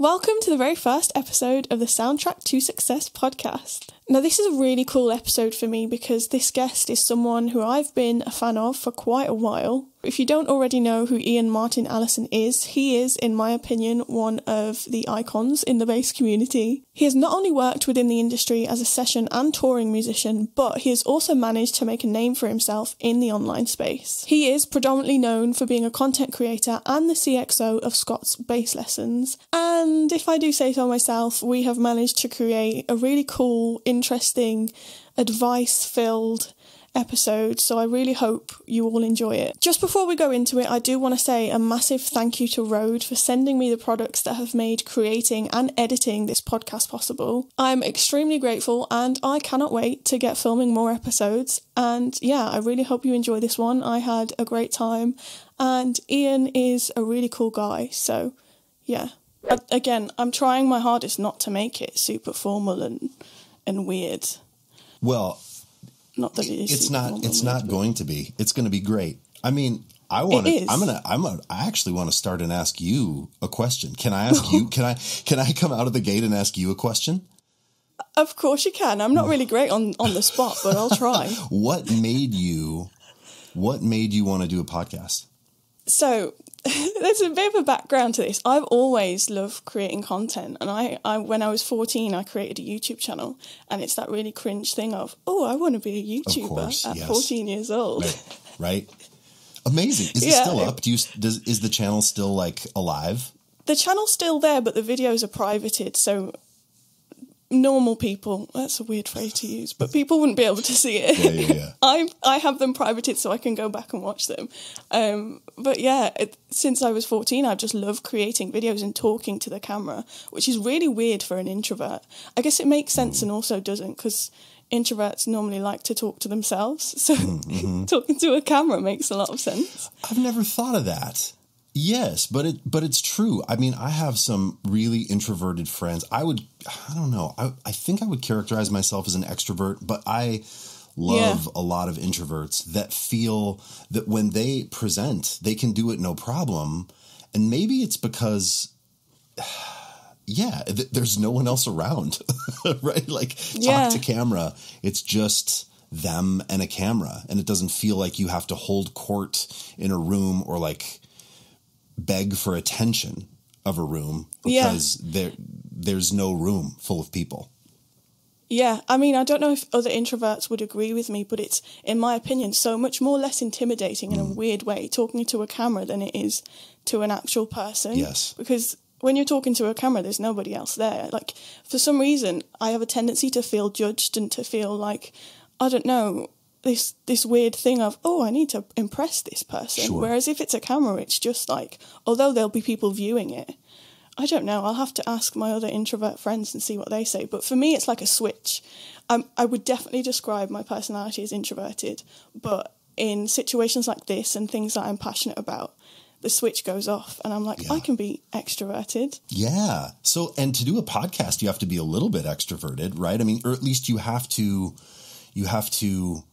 Welcome to the very first episode of the Soundtrack to Success podcast. Now, this is a really cool episode for me because this guest is someone who I've been a fan of for quite a while. If you don't already know who Ian Martin Allison is, he is, in my opinion, one of the icons in the bass community. He has not only worked within the industry as a session and touring musician, but he has also managed to make a name for himself in the online space. He is predominantly known for being a content creator and the CXO of Scott's Bass Lessons. And if I do say so myself, we have managed to create a really cool, interesting, advice filled episode, so I really hope you all enjoy it. Just before we go into it, I do want to say a massive thank you to Rode for sending me the products that have made creating and editing this podcast possible. I'm extremely grateful and I cannot wait to get filming more episodes. And yeah, I really hope you enjoy this one. I had a great time, and Ian is a really cool guy, so yeah. Again, I'm trying my hardest not to make it super formal and and weird. Well, not that it is. It's not. It's not going to be. It's going to be great. I mean, I want to. I'm gonna. I'm. A, I actually want to start and ask you a question. Can I ask you? Can I? Can I come out of the gate and ask you a question? Of course you can. I'm not really great on on the spot, but I'll try. what made you? What made you want to do a podcast? So there's a bit of a background to this. I've always loved creating content, and I, I, when I was 14, I created a YouTube channel, and it's that really cringe thing of, oh, I want to be a YouTuber course, at yes. 14 years old. Right. right. Amazing. Is yeah, it still up? Do you does is the channel still like alive? The channel's still there, but the videos are privated, so normal people. That's a weird phrase to use but people wouldn't be able to see it. Yeah, yeah, yeah. i i have them privated so i can go back and watch them. Um, but yeah it, since i was 14 i've just loved creating videos and talking to the camera which is really weird for an introvert. I guess it makes sense mm. and also doesn't because introverts normally like to talk to themselves. So mm-hmm. talking to a camera makes a lot of sense. I've never thought of that Yes, but it but it's true. I mean, I have some really introverted friends. I would I don't know. I I think I would characterize myself as an extrovert, but I love yeah. a lot of introverts that feel that when they present, they can do it no problem. And maybe it's because yeah, th- there's no one else around. right? Like talk to camera. It's just them and a camera and it doesn't feel like you have to hold court in a room or like beg for attention of a room because yeah. there there's no room full of people. Yeah, I mean, I don't know if other introverts would agree with me, but it's, in my opinion, so much more less intimidating in mm. a weird way talking to a camera than it is to an actual person. Yes. Because when you're talking to a camera, there's nobody else there. Like, for some reason, I have a tendency to feel judged and to feel like, I don't know, this this weird thing of oh I need to impress this person. Sure. Whereas if it's a camera, it's just like although there'll be people viewing it, I don't know. I'll have to ask my other introvert friends and see what they say. But for me, it's like a switch. Um, I would definitely describe my personality as introverted, but in situations like this and things that I'm passionate about, the switch goes off and I'm like, yeah. I can be extroverted. Yeah. So, and to do a podcast, you have to be a little bit extroverted, right? I mean, or at least you have to, you have to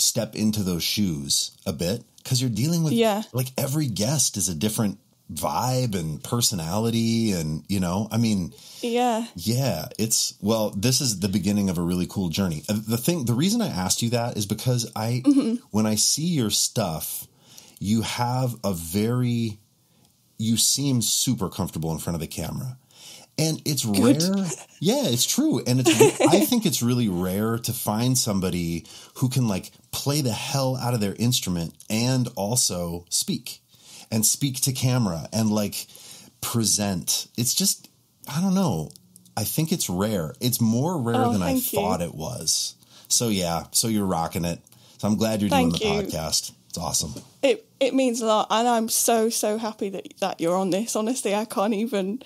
step into those shoes a bit because you're dealing with yeah. like every guest is a different vibe and personality and you know i mean yeah yeah it's well this is the beginning of a really cool journey uh, the thing the reason i asked you that is because i mm-hmm. when i see your stuff you have a very you seem super comfortable in front of the camera and it's Good. rare. Yeah, it's true. And it's I think it's really rare to find somebody who can like play the hell out of their instrument and also speak and speak to camera and like present. It's just I don't know. I think it's rare. It's more rare oh, than I thought it was. So yeah, so you're rocking it. So I'm glad you're thank doing the you. podcast. It's awesome. It it means a lot, and I'm so so happy that that you're on this. Honestly, I can't even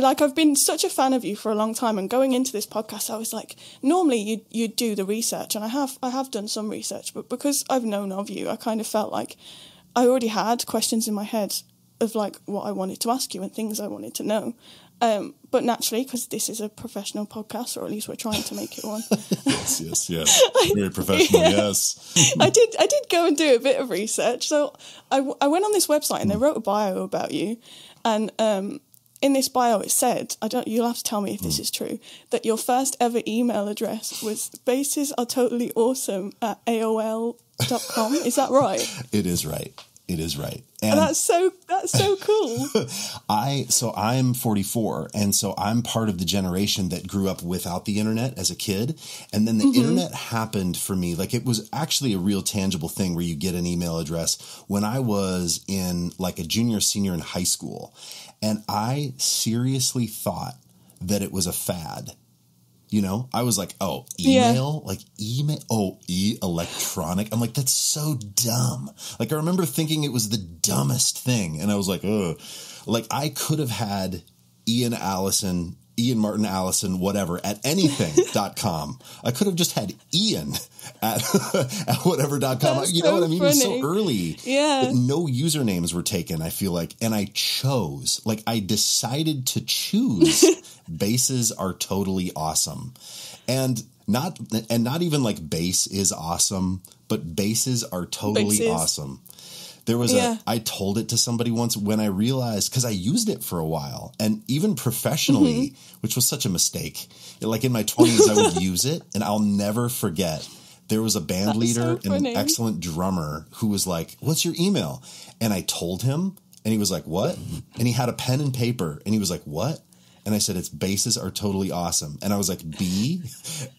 like I've been such a fan of you for a long time, and going into this podcast, I was like, normally you you do the research, and I have I have done some research, but because I've known of you, I kind of felt like I already had questions in my head of like what I wanted to ask you and things I wanted to know. Um, but naturally, because this is a professional podcast, or at least we're trying to make it one. yes, yes, yes. Very professional. Yeah. Yes. I did. I did go and do a bit of research. So I, I went on this website and they wrote a bio about you, and um, in this bio it said, I don't you'll have to tell me if this is true, that your first ever email address was basses are totally awesome at AOL.com. is that right? It is right. It is right. And that's so that's so cool. I so I'm 44 and so I'm part of the generation that grew up without the internet as a kid and then the mm-hmm. internet happened for me like it was actually a real tangible thing where you get an email address when I was in like a junior senior in high school and I seriously thought that it was a fad you know, I was like, oh, email, yeah. like email, oh, e electronic. I'm like, that's so dumb. Like, I remember thinking it was the dumbest thing. And I was like, oh, like I could have had Ian Allison, Ian Martin Allison, whatever, at anything.com. I could have just had Ian at, at whatever.com. That's you know what I mean? Funny. It was so early. Yeah. no usernames were taken, I feel like. And I chose, like, I decided to choose basses are totally awesome. And not and not even like bass is awesome, but basses are totally basses. awesome. There was yeah. a I told it to somebody once when I realized cuz I used it for a while and even professionally, mm-hmm. which was such a mistake. Like in my 20s I would use it and I'll never forget there was a band That's leader so and an excellent drummer who was like, "What's your email?" And I told him and he was like, "What?" And he had a pen and paper and he was like, "What?" And I said its basses are totally awesome. And I was like B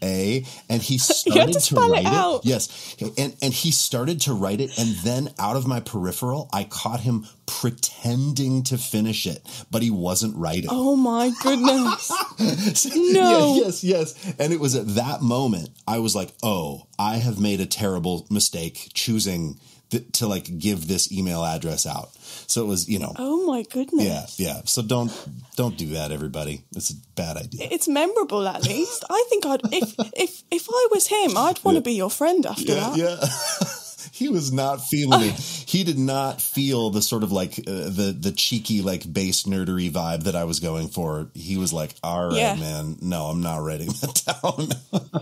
A, and he started to, to write it, it. Yes, and and he started to write it, and then out of my peripheral, I caught him pretending to finish it, but he wasn't writing. Oh my goodness! no. Yeah, yes, yes. And it was at that moment I was like, oh, I have made a terrible mistake choosing th- to like give this email address out. So it was, you know. Oh my goodness. Yeah, yeah. So don't don't do that, everybody. It's a bad idea. It's memorable, at least. I think I'd if if if I was him, I'd want to yeah. be your friend after yeah, that. Yeah. he was not feeling it. He did not feel the sort of like uh, the the cheeky like bass nerdery vibe that I was going for. He was like, "All right, yeah. man, no, I'm not writing that down."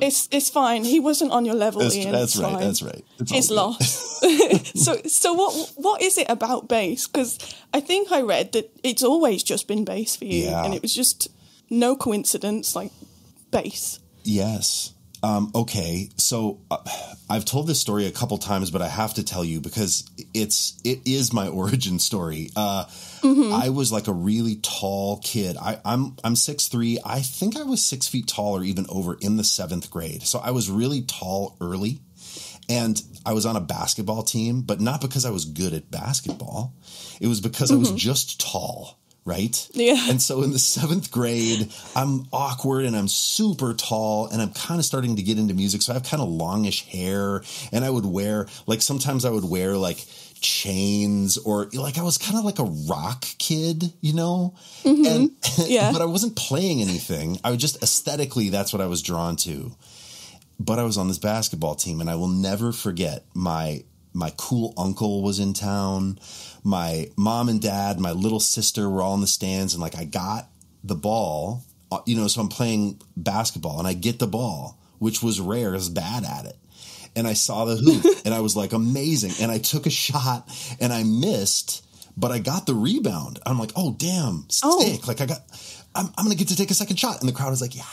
it's it's fine. He wasn't on your level. That's, Ian. that's right. Fine. That's right. It's, it's lost. so so what what is it about bass? Because I think I read that it's always just been bass for you, yeah. and it was just no coincidence, like bass. Yes. Um, okay, so uh, I've told this story a couple times, but I have to tell you because it's it is my origin story. Uh, mm-hmm. I was like a really tall kid. I, I'm I'm six three. I think I was six feet tall or even over in the seventh grade. So I was really tall early, and I was on a basketball team, but not because I was good at basketball. It was because mm-hmm. I was mm-hmm. just tall right? Yeah. And so in the seventh grade, I'm awkward and I'm super tall and I'm kind of starting to get into music. So I have kind of longish hair and I would wear, like, sometimes I would wear like chains or like I was kind of like a rock kid, you know? Mm-hmm. And, yeah. but I wasn't playing anything. I was just aesthetically, that's what I was drawn to. But I was on this basketball team and I will never forget my my cool uncle was in town. My mom and dad, my little sister were all in the stands, and like I got the ball, uh, you know, so I'm playing basketball and I get the ball, which was rare, I was bad at it. And I saw the hoop and I was like, amazing. And I took a shot and I missed, but I got the rebound. I'm like, oh, damn, stick. Oh. Like I got, I'm, I'm going to get to take a second shot. And the crowd was like, yeah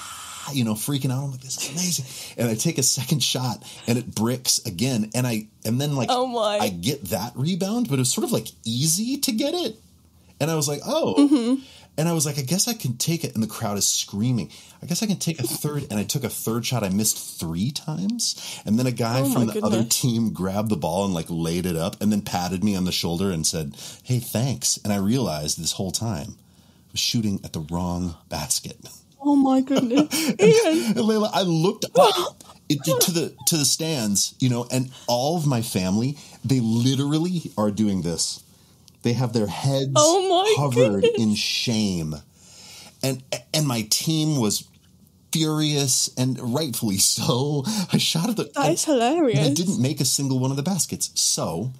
you know, freaking out. I'm like, this is amazing. And I take a second shot and it bricks again. And I, and then like, oh my. I get that rebound, but it was sort of like easy to get it. And I was like, oh. Mm-hmm. And I was like, I guess I can take it. And the crowd is screaming. I guess I can take a third. And I took a third shot. I missed three times. And then a guy oh from the goodness. other team grabbed the ball and like laid it up and then patted me on the shoulder and said, Hey, thanks. And I realized this whole time I was shooting at the wrong basket. Oh my goodness, Ian! Leyla, I looked up it, to the to the stands, you know, and all of my family, they literally are doing this. They have their heads oh covered goodness. in shame, and and my team was furious and rightfully so. I shot at the. That's hilarious. I didn't make a single one of the baskets, so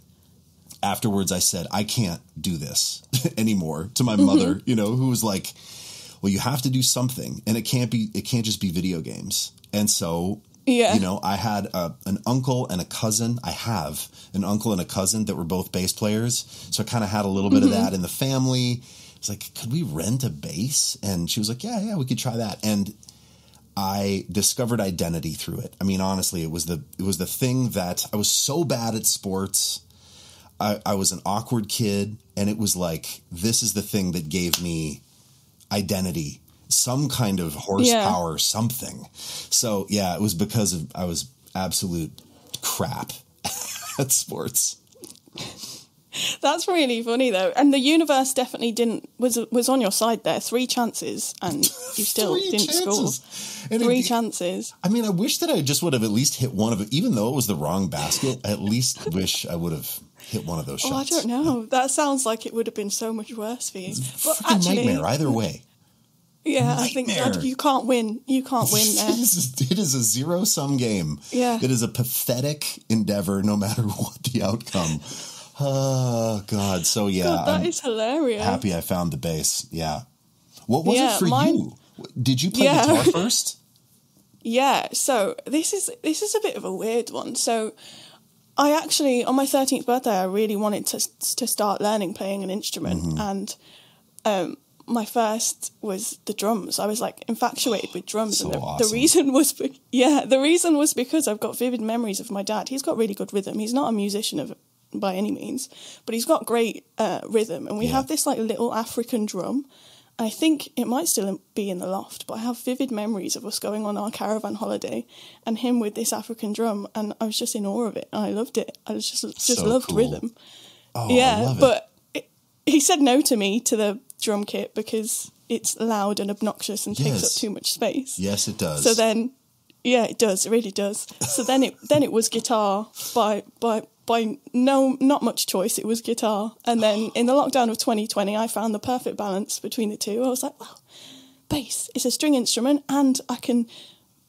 afterwards I said I can't do this anymore to my mm-hmm. mother, you know, who was like well, you have to do something, and it can't be it can't just be video games. And so, yeah. you know, I had a, an uncle and a cousin. I have an uncle and a cousin that were both bass players, so I kind of had a little bit mm-hmm. of that in the family. was like, could we rent a bass? And she was like, yeah, yeah, we could try that. And I discovered identity through it. I mean, honestly, it was the it was the thing that I was so bad at sports. I, I was an awkward kid, and it was like this is the thing that gave me identity, some kind of horsepower, yeah. something. So yeah, it was because of I was absolute crap at sports. That's really funny though, and the universe definitely didn't was was on your side there. Three chances, and you still didn't chances. score. And Three it, chances. I mean, I wish that I just would have at least hit one of it, even though it was the wrong basket. I at least wish I would have hit one of those shots. Oh, I don't know. That sounds like it would have been so much worse for you. It's but actually, nightmare either way. Yeah, nightmare. I think that you can't win. You can't win there. it is a zero sum game. Yeah. It is a pathetic endeavor no matter what the outcome. Oh God! So yeah, God, that I'm is hilarious. Happy I found the bass. Yeah. What was yeah, it for mine, you? Did you play yeah. guitar first? yeah. So this is this is a bit of a weird one. So I actually on my thirteenth birthday, I really wanted to to start learning playing an instrument, mm-hmm. and um, my first was the drums. I was like infatuated with drums, so and the, awesome. the, reason was, be- yeah, the reason was because I've got vivid memories of my dad. He's got really good rhythm. He's not a musician of by any means, but he's got great uh, rhythm. And we yeah. have this like little African drum. I think it might still be in the loft, but I have vivid memories of us going on our caravan holiday and him with this African drum, and I was just in awe of it. I loved it. I was just just so loved cool. rhythm. Oh, yeah, but it, he said no to me to the drum kit because it's loud and obnoxious and yes. takes up too much space. Yes, it does. So then, yeah, it does. It really does. So then it then it was guitar by by by no not much choice it was guitar. And then in the lockdown of 2020 i found the perfect balance between the two. I was like well bass is a string instrument and i can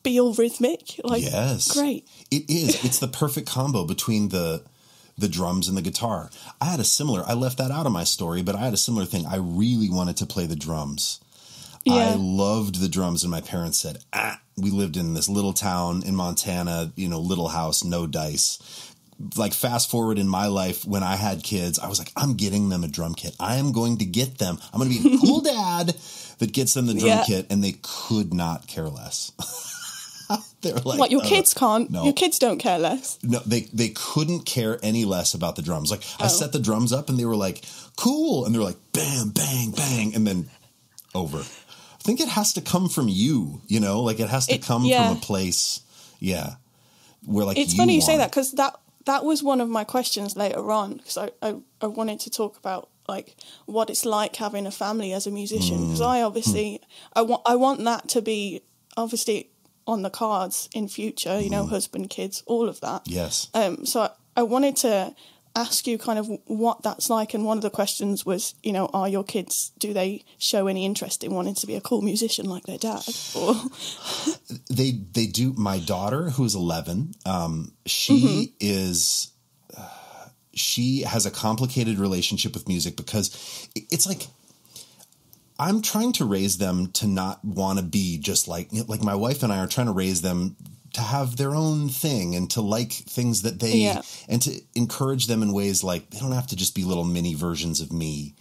be all rhythmic. Like yes. great. It is. It's the perfect combo between the the drums and the guitar. I had a similar i left that out of my story but i had a similar thing. I really wanted to play the drums. Yeah. I loved the drums, and my parents said, "Ah, we lived in this little town in Montana, you know, little house, no dice like fast forward in my life when I had kids, I was like, I'm getting them a drum kit. I am going to get them. I'm going to be a cool dad that gets them the drum yeah. kit, and they could not care less. They're like, what your uh, kids can't. No. Your kids don't care less. No, they they couldn't care any less about the drums. Like oh. I set the drums up, and they were like, "Cool," and they're like, "Bam, bang, bang," and then over. I think it has to come from you. You know, like it has to it, come yeah. from a place. Yeah, where like it's funny you say that because that that was one of my questions later on because I, I, I, wanted to talk about like what it's like having a family as a musician because mm. I obviously I want I want that to be obviously on the cards in future you know mm. husband kids all of that yes um so I, I wanted to ask you kind of what that's like and one of the questions was you know are your kids do they show any interest in wanting to be a cool musician like their dad or they they do my daughter who's 11 um, she mm-hmm. is uh, she has a complicated relationship with music because it's like I'm trying to raise them to not want to be just like like my wife and I are trying to raise them to have their own thing and to like things that they yeah. and to encourage them in ways like they don't have to just be little mini versions of me.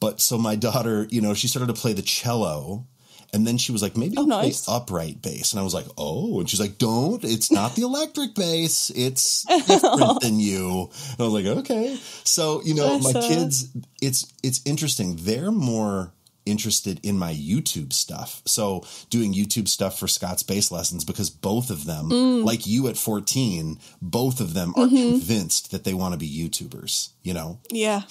But so my daughter, you know, she started to play the cello and then she was like, maybe oh, nice. play upright bass. And I was like, oh. And she's like, don't. It's not the electric bass. It's different than you. And I was like, okay. So, you know, That's my uh... kids, it's it's interesting. They're more interested in my YouTube stuff. So doing YouTube stuff for Scott's bass lessons because both of them, mm. like you at 14, both of them are mm-hmm. convinced that they want to be YouTubers, you know? Yeah.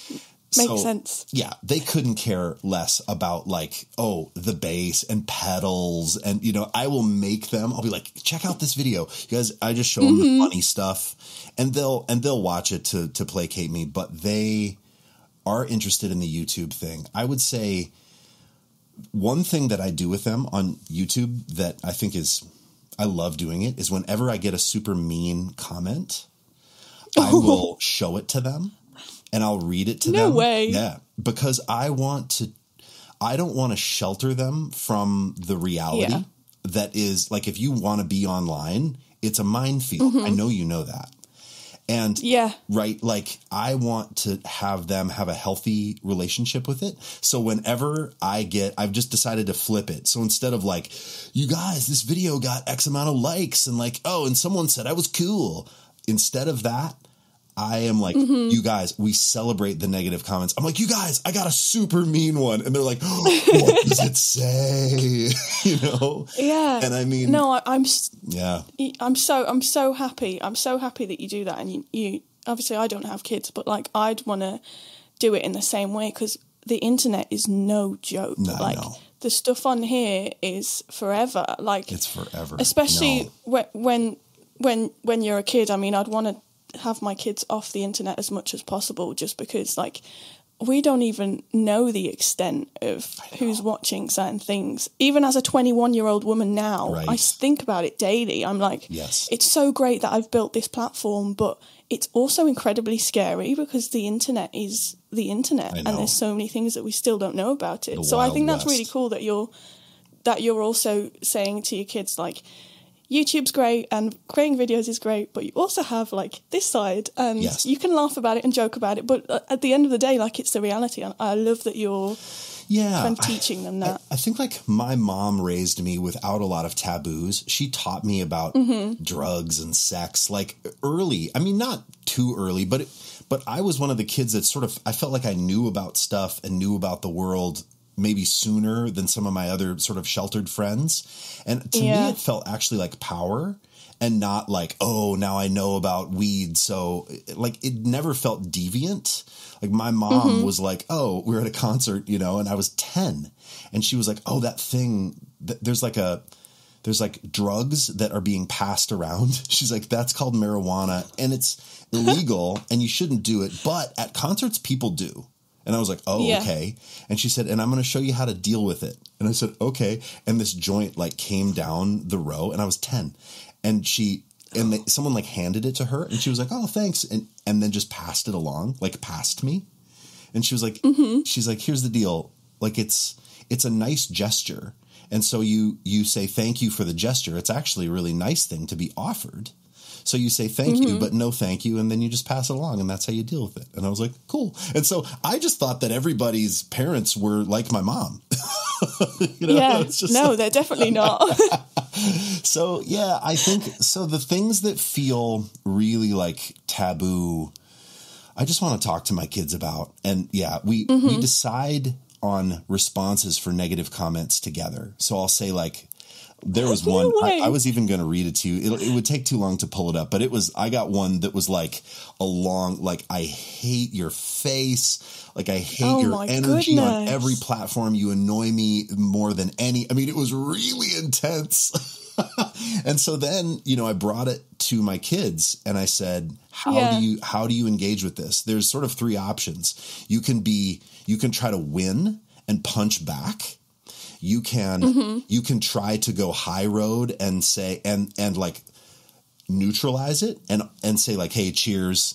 Makes so, sense. Yeah, they couldn't care less about like, oh, the bass and pedals and you know, I will make them. I'll be like, check out this video. You guys, I just show mm-hmm. them the funny stuff and they'll and they'll watch it to to placate me, but they are interested in the YouTube thing. I would say one thing that I do with them on YouTube that I think is I love doing it is whenever I get a super mean comment, I will show it to them and I'll read it to no them. No way. Yeah, because I want to I don't want to shelter them from the reality yeah. that is like if you want to be online, it's a minefield. Mm-hmm. I know you know that. And Yeah. right, like I want to have them have a healthy relationship with it. So whenever I get, I've just decided to flip it. So instead of like, you guys, this video got X amount of likes and like, oh, and someone said I was cool. Instead of that, I am like, Mm-hmm. you guys, we celebrate the negative comments. I'm like, you guys, I got a super mean one. And they're like, what does it say? you know? Yeah. And I mean, No, I, I'm yeah. I'm so I'm so happy. I'm so happy that you do that, and you, you obviously I don't have kids, but like I'd want to do it in the same way because the internet is no joke. No, like no. the stuff on here is forever. Like It's forever. especially No. when when when when you're a kid. I mean, I'd want to have my kids off the internet as much as possible, just because like we don't even know the extent of who's watching certain things. Even as a 21 year old woman now, I think about it daily. I'm like, Yes. it's so great that I've built this platform, but it's also incredibly scary because the internet is the internet, and there's so many things that we still don't know about it. The so I think that's really cool that you're that you're also saying to your kids like YouTube's great and creating videos is great, but you also have like this side, and Yes. you can laugh about it and joke about it. But uh, at the end of the day, like it's the reality. And I love that you're yeah. kind of I- teaching them that. I think like my mom raised me without a lot of taboos. She taught me about Mm-hmm. drugs and sex like early. I mean, not too early, but it, but I was one of the kids that sort of I felt like I knew about stuff and knew about the world maybe sooner than some of my other sort of sheltered friends. And to Yeah. me, it felt actually like power and not like, oh, now I know about weed. So, like, it never felt deviant. Like, my mom mm-hmm. was like, oh, we were at a concert, you know, and I was 10. And she was like, oh, that thing, th- there's like a, there's like drugs that are being passed around. She's like, that's called marijuana and it's illegal and you shouldn't do it. But at concerts, people do. And I was like, oh, Yeah. okay. And she said, and I'm going to show you how to deal with it. And I said, okay. And this joint like came down the row and I was 10. And she, and they, someone like handed it to her and she was like, oh, thanks. And, and then just passed it along, like passed me. And she was like, mm-hmm. she's like, here's the deal. Like it's, it's a nice gesture. And so you, you say thank you for the gesture. It's actually a really nice thing to be offered. So you say thank you, mm-hmm. but no thank you, and then you just pass it along, and that's how you deal with it. And I was like, cool. And so I just thought that everybody's parents were like my mom. You know, yeah, it's just no, like- they're definitely not. so yeah, I think so. The things that feel really like taboo, I just want to talk to my kids about. And yeah, we we mm-hmm. decide on responses for negative comments together. So I'll say like, there was one. I. I was even going to read it to you. It, it would take too long to pull it up, but it was. I got one that was like a long, like I hate your face. Like I hate Oh your energy on every platform. You annoy me more than any. I mean, it was really intense. and so then, you know, I brought it to my kids and I said, how Yeah. do you how do you engage with this? There's sort of three options. You can be you can try to win and punch back. You can Mm-hmm. you can try to go high road and say and and like neutralize it and and say like hey cheers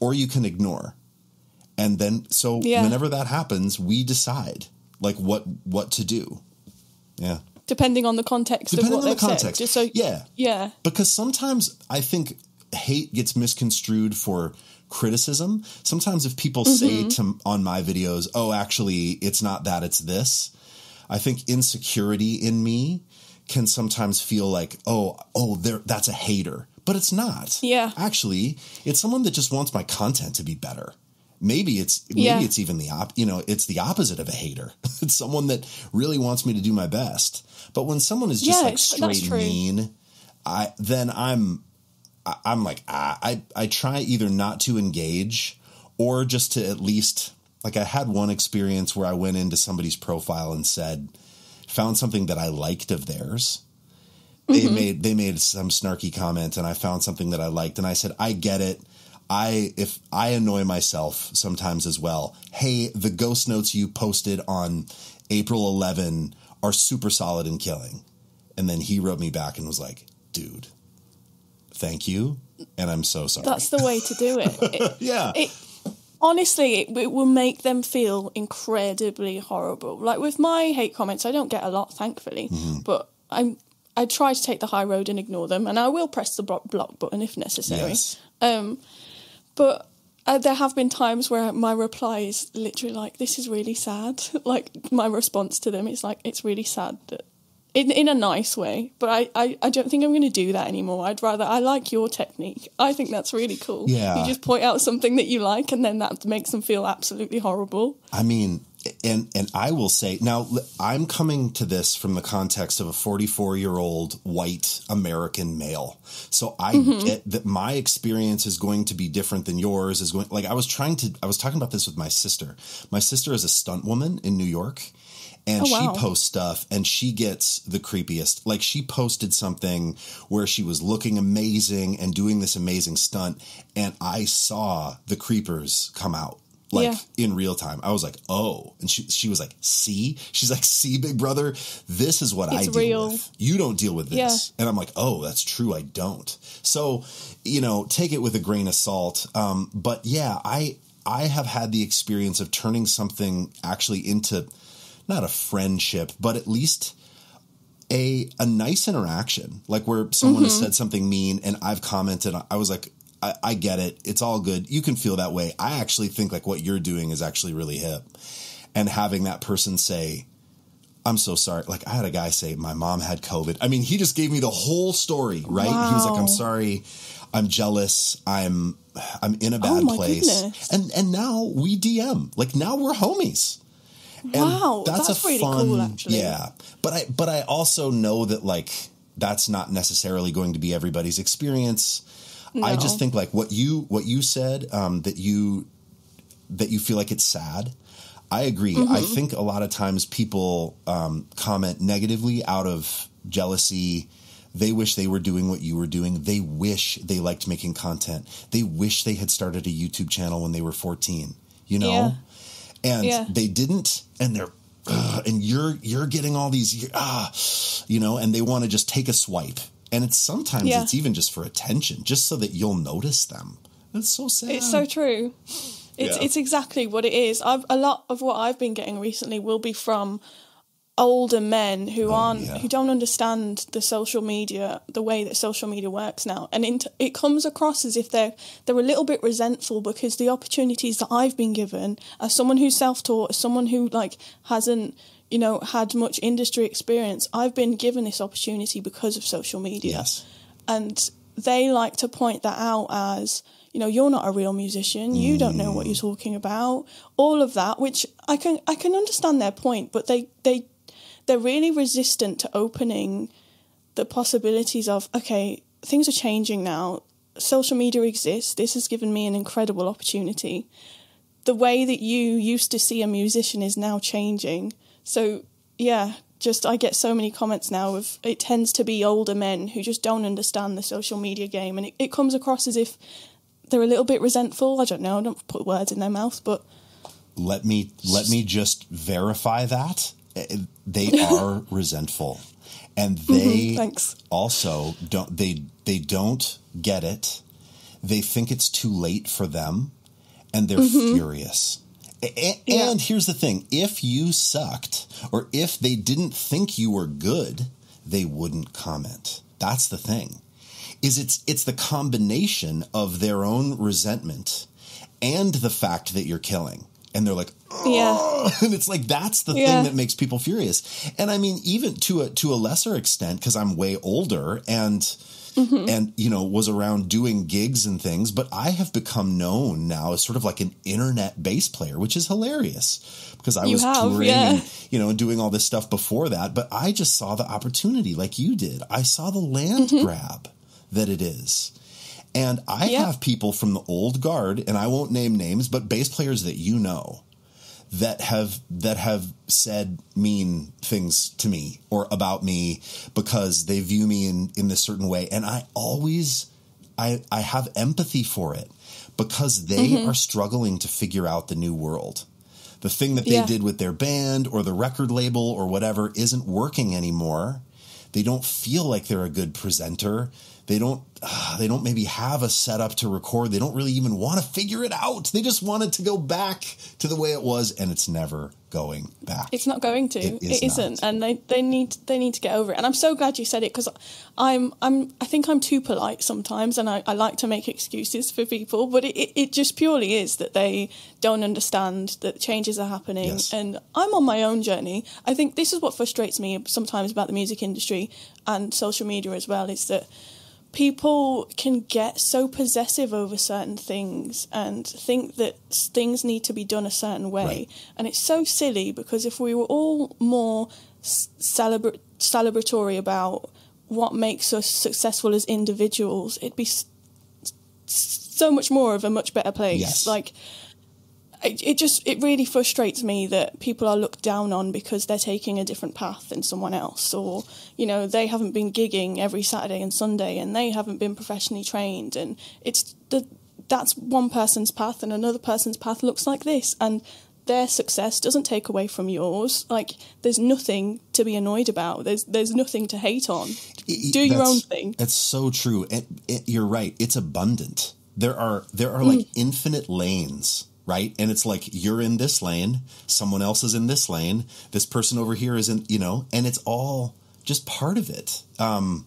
or you can ignore. And then so Yeah. whenever that happens, we decide like what what to do. Yeah. Depending on the context Depending of on what the context. said. Just so yeah. yeah. Because sometimes I think hate gets misconstrued for criticism. Sometimes if people say to on my videos, "Oh, actually, it's not that, it's this." I think insecurity in me can sometimes feel like, "Oh, oh, there that's a hater." But it's not. Yeah. Actually, it's someone that just wants my content to be better. Maybe it's maybe Yeah. it's even the op, you know, it's the opposite of a hater. it's someone that really wants me to do my best. But when someone is just Yeah, like straight mean, I then I'm I'm like ah, I I try either not to engage or just to at least like I had one experience where I went into somebody's profile and said found something that I liked of theirs. They mm-hmm. made they made some snarky comment and I found something that I liked and I said I get it. I if I annoy myself sometimes as well. Hey, the ghost notes you posted on April 11 are super solid in killing. And then he wrote me back and was like, "Dude, thank you, and I'm so sorry." That's the way to do it. It- yeah, it honestly it, it will make them feel incredibly horrible like with my hate comments i don't get a lot thankfully Mm-hmm. but i'm i try to take the high road and ignore them and i will press the block, block button if necessary Yes. Um, but uh, there have been times where my reply is literally like, "This is really sad." like my response to them is like, "It's really sad." That, in in a nice way, but I, I, I don't think I'm going to do that anymore. I'd rather I like your technique. I think that's really cool. Yeah. you just point out something that you like, and then that makes them feel absolutely horrible. I mean, and and I will say now I'm coming to this from the context of a 44 year old white American male, so I Mm-hmm. get that my experience is going to be different than yours. Is going like I was trying to I was talking about this with my sister. My sister is a stunt woman in New York. And Oh, wow. she posts stuff and she gets the creepiest. Like she posted something where she was looking amazing and doing this amazing stunt. And I saw the creepers come out like Yeah. in real time. I was like, oh. And she, she was like, see? She's like, see, big brother, this is what I deal real. with. You don't deal with this. Yeah. And I'm like, oh, that's true. I don't. So, you know, take it with a grain of salt. Um, but yeah, I, I have had the experience of turning something actually into not a friendship, but at least a a nice interaction, like where someone has mm-hmm. said something mean and I've commented. I was like, I, I get it. It's all good. You can feel that way. I actually think like what you're doing is actually really hip, and having that person say. I'm so sorry. Like I had a guy say my mom had COVID. I mean, he just gave me the whole story, right? He was like, "I'm sorry. I'm jealous. I'm I'm in a bad Oh place." goodness. And and now we DM. Like now we're homies. Wow, that's really cool, actually. Yeah, but I but I also know that like that's not necessarily going to be everybody's experience. I just think like what you what you said um, that you that you feel like it's sad. I agree. I Mm-hmm. think a lot of times people um, comment negatively out of jealousy. They wish they were doing what you were doing. They wish they liked making content. They wish they had started a YouTube channel when they were 14, you know? Yeah. And Yeah. they didn't and they're ugh, and you're you're getting all these ah you know and they want to just take a swipe. And it's sometimes Yeah. it's even just for attention, just so that you'll notice them. It's so sad. It's so true. It's Yeah. it's exactly what it is. I've a lot of what I've been getting recently will be from older men who oh, aren't Oh, yeah. who don't understand the social media the way that social media works now. And it, it comes across as if they're they're a little bit resentful because the opportunities that I've been given as someone who's self-taught as someone who like hasn't you know had much industry experience I've been given this opportunity because of social media. Yes. and they like to point that out as you know you're not a real musician. You don't know what you're mm. talking about. All of that which i can i can understand their point but they they they're really resistant to opening the possibilities of okay things are changing now. Social media exists. This has given me an incredible opportunity. The way that you used to see a musician is now changing. So yeah just i get so many comments now of it tends to be older men who just don't understand the social media game and it, it comes across as if they're a little bit resentful. I don't know i don't put words in their mouth but let me let me just verify that they are resentful. And mm-hmm, they thanks. also don't they they don't get it. They think it's too late for them and they're mm-hmm. furious. A- a- Yeah. and here's the thing. If you sucked or if they didn't think you were good they wouldn't comment. That's the thing. Is it's it's the combination of their own resentment and the fact that you're killing. And they're like yeah and it's like that's the Yeah. thing that makes people furious and i mean even to a to a lesser extent because i'm way older and Mm-hmm. and you know was around doing gigs and things but i have become known now as sort of like an internet bass player which is hilarious because i You was have, touring yeah. and you know and doing all this stuff before that but i just saw the opportunity like you did i saw the land Mm-hmm. grab that it is and I Yeah. have people from the old guard, and I won't name names, but bass players that you know that have that have said mean things to me or about me because they view me in in this certain way, and I always I I have empathy for it because they Mm-hmm. are struggling to figure out the new world. The thing that they Yeah. did with their band or the record label or whatever isn't working anymore. They don't feel like they're a good presenter. They don't uh, they don't maybe have a setup to record. They don't really even want to figure it out. They just want it to go back to the way it was and it's never going back. It's not going to. It is it isn't. not. and they, they need they need to get over it. And i'm so glad you said it because i'm i'm i think i'm too polite sometimes and I, I like to make excuses for people but it, it, it just purely is that they don't understand that changes are happening. Yes. and i'm on my own journey. I think this is what frustrates me sometimes about the music industry and social media as well is that people can get so possessive over certain things and think that things need to be done a certain way. Right. And it's so silly because if we were all more celebra- celebratory about what makes us successful as individuals, it'd be so much more of a much better place. Yes. Like, it, it just it really frustrates me that people are looked down on because they're taking a different path than someone else or you know they haven't been gigging every saturday and sunday and they haven't been professionally trained and it's the that's one person's path and another person's path looks like this and their success doesn't take away from yours like there's nothing to be annoyed about there's there's nothing to hate on I- do your own thing That's so true. And it, you're right. It's abundant. There are there are like Mm. infinite lanes, right? And it's like you're in this lane, someone else is in this lane, this person over here is in, you know, and it's all just part of it. Um,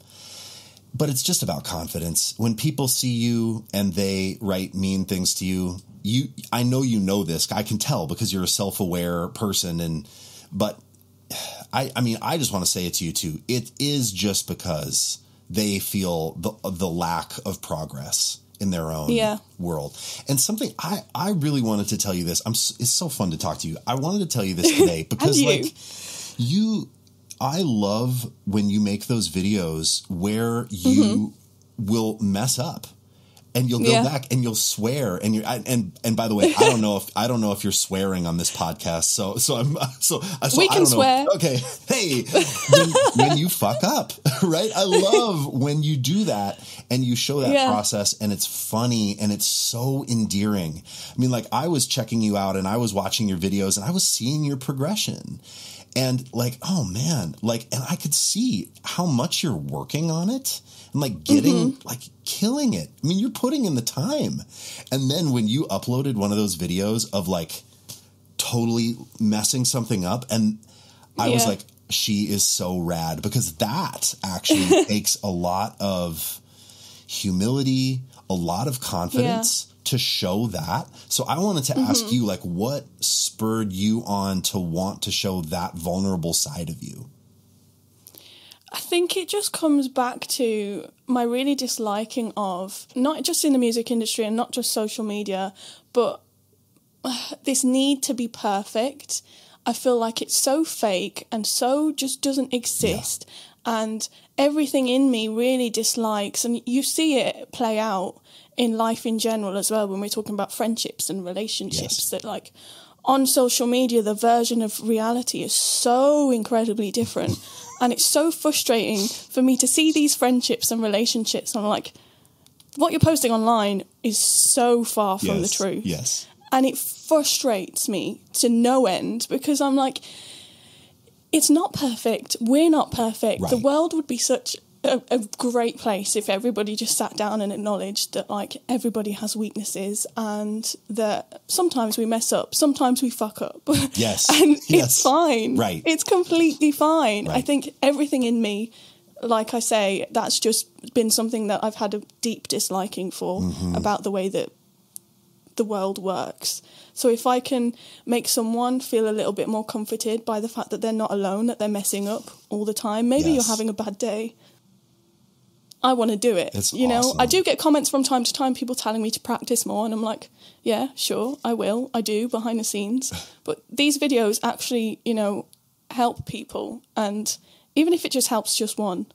but it's just about confidence. When people see you and they write mean things to you, you I know you know this. I can tell because you're a self-aware person and but I, I mean, I just want to say it to you too. It is just because they feel the the lack of progress in their own Yeah. world. And something I I really wanted to tell you this. I'm it's so fun to talk to you. I wanted to tell you this today because you. like you I love when you make those videos where mm-hmm. you will mess up and you'll go. Yeah. back and you'll swear and you're and and by the way I don't know if I don't know if you're swearing on this podcast so so I'm so, so We I can don't know. swear. okay hey when, when you fuck up right I love when you do that and you show that Yeah. process and it's funny and it's so endearing I mean like I was checking you out and I was watching your videos and I was seeing your progression and like oh man like and i could see how much you're working on it and like getting Mm-hmm. like killing it. I mean you're putting in the time. And then when you uploaded one of those videos of like totally messing something up and i was like she is so rad because that actually takes a lot of humility a lot of confidence to show that. So i wanted to ask you like what spurred you on to want to show that vulnerable side of you I think it just comes back to my really disliking of not just in the music industry and not just social media, but uh, this need to be perfect. I feel like it's so fake and so just doesn't exist. And everything in me really dislikes, and you see it play out in life in general as well when we're talking about friendships and relationships Yes. that like on social media the version of reality is so incredibly different and it's so frustrating for me to see these friendships and relationships and I'm like what you're posting online is so far from the truth yes and it frustrates me to no end because I'm like, it's not perfect. We're not perfect. The world would be such a, a great place if everybody just sat down and acknowledged that like everybody has weaknesses and that sometimes we mess up, sometimes we fuck up. Yes. and Yes. it's fine. Right. It's completely fine. Right. I think everything in me like I say, that's just been something that I've had a deep disliking for Mm-hmm. about the way that the world works. So if I can make someone feel a little bit more comforted by the fact that they're not alone, that they're messing up all the time, maybe Yes. you're having a bad day. I want to do it. It's you know, I do get comments from time to time, people telling me to practice more, and I'm like, yeah, sure, I will. I do behind the scenes. But these videos actually, you know, help people. And even if it just helps just one,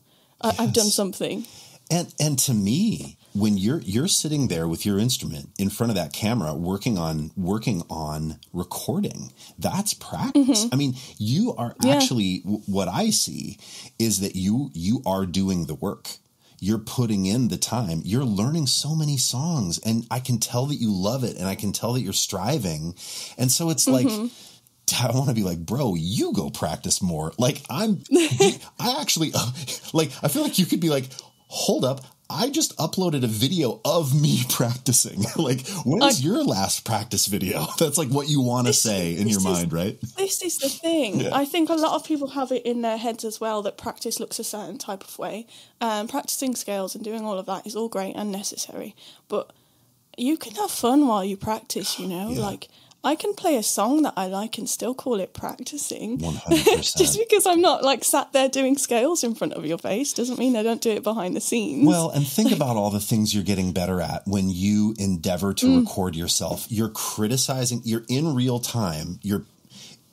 I, I've done something. And and to me, when you're you're sitting there with your instrument in front of that camera working on working on recording, that's practice. I mean, you are Mm-hmm. Yeah. actually what I see is that you you are doing the work. You're putting in the time. You're learning so many songs and I can tell that you love it and I can tell that you're striving. And so it's Mm-hmm. like I want to be like, bro, you go practice more. Like I'm, I actually, like, I feel like you could be like, hold up, I just uploaded a video of me practicing. like, when's your last practice video? That's like what you want to say in your is- mind, right? This is the thing. Yeah. I think a lot of people have it in their heads as well that practice looks a certain type of way. Um, practicing scales and doing all of that is all great and necessary, but you can have fun while you practice. You know, Yeah. like I can play a song that I like and still call it practicing. 100%. Just because I'm not like sat there doing scales in front of your face doesn't mean I don't do it behind the scenes. Well, and think about all the things you're getting better at when you endeavor to Mm. record yourself. You're criticizing, you're in real time, you're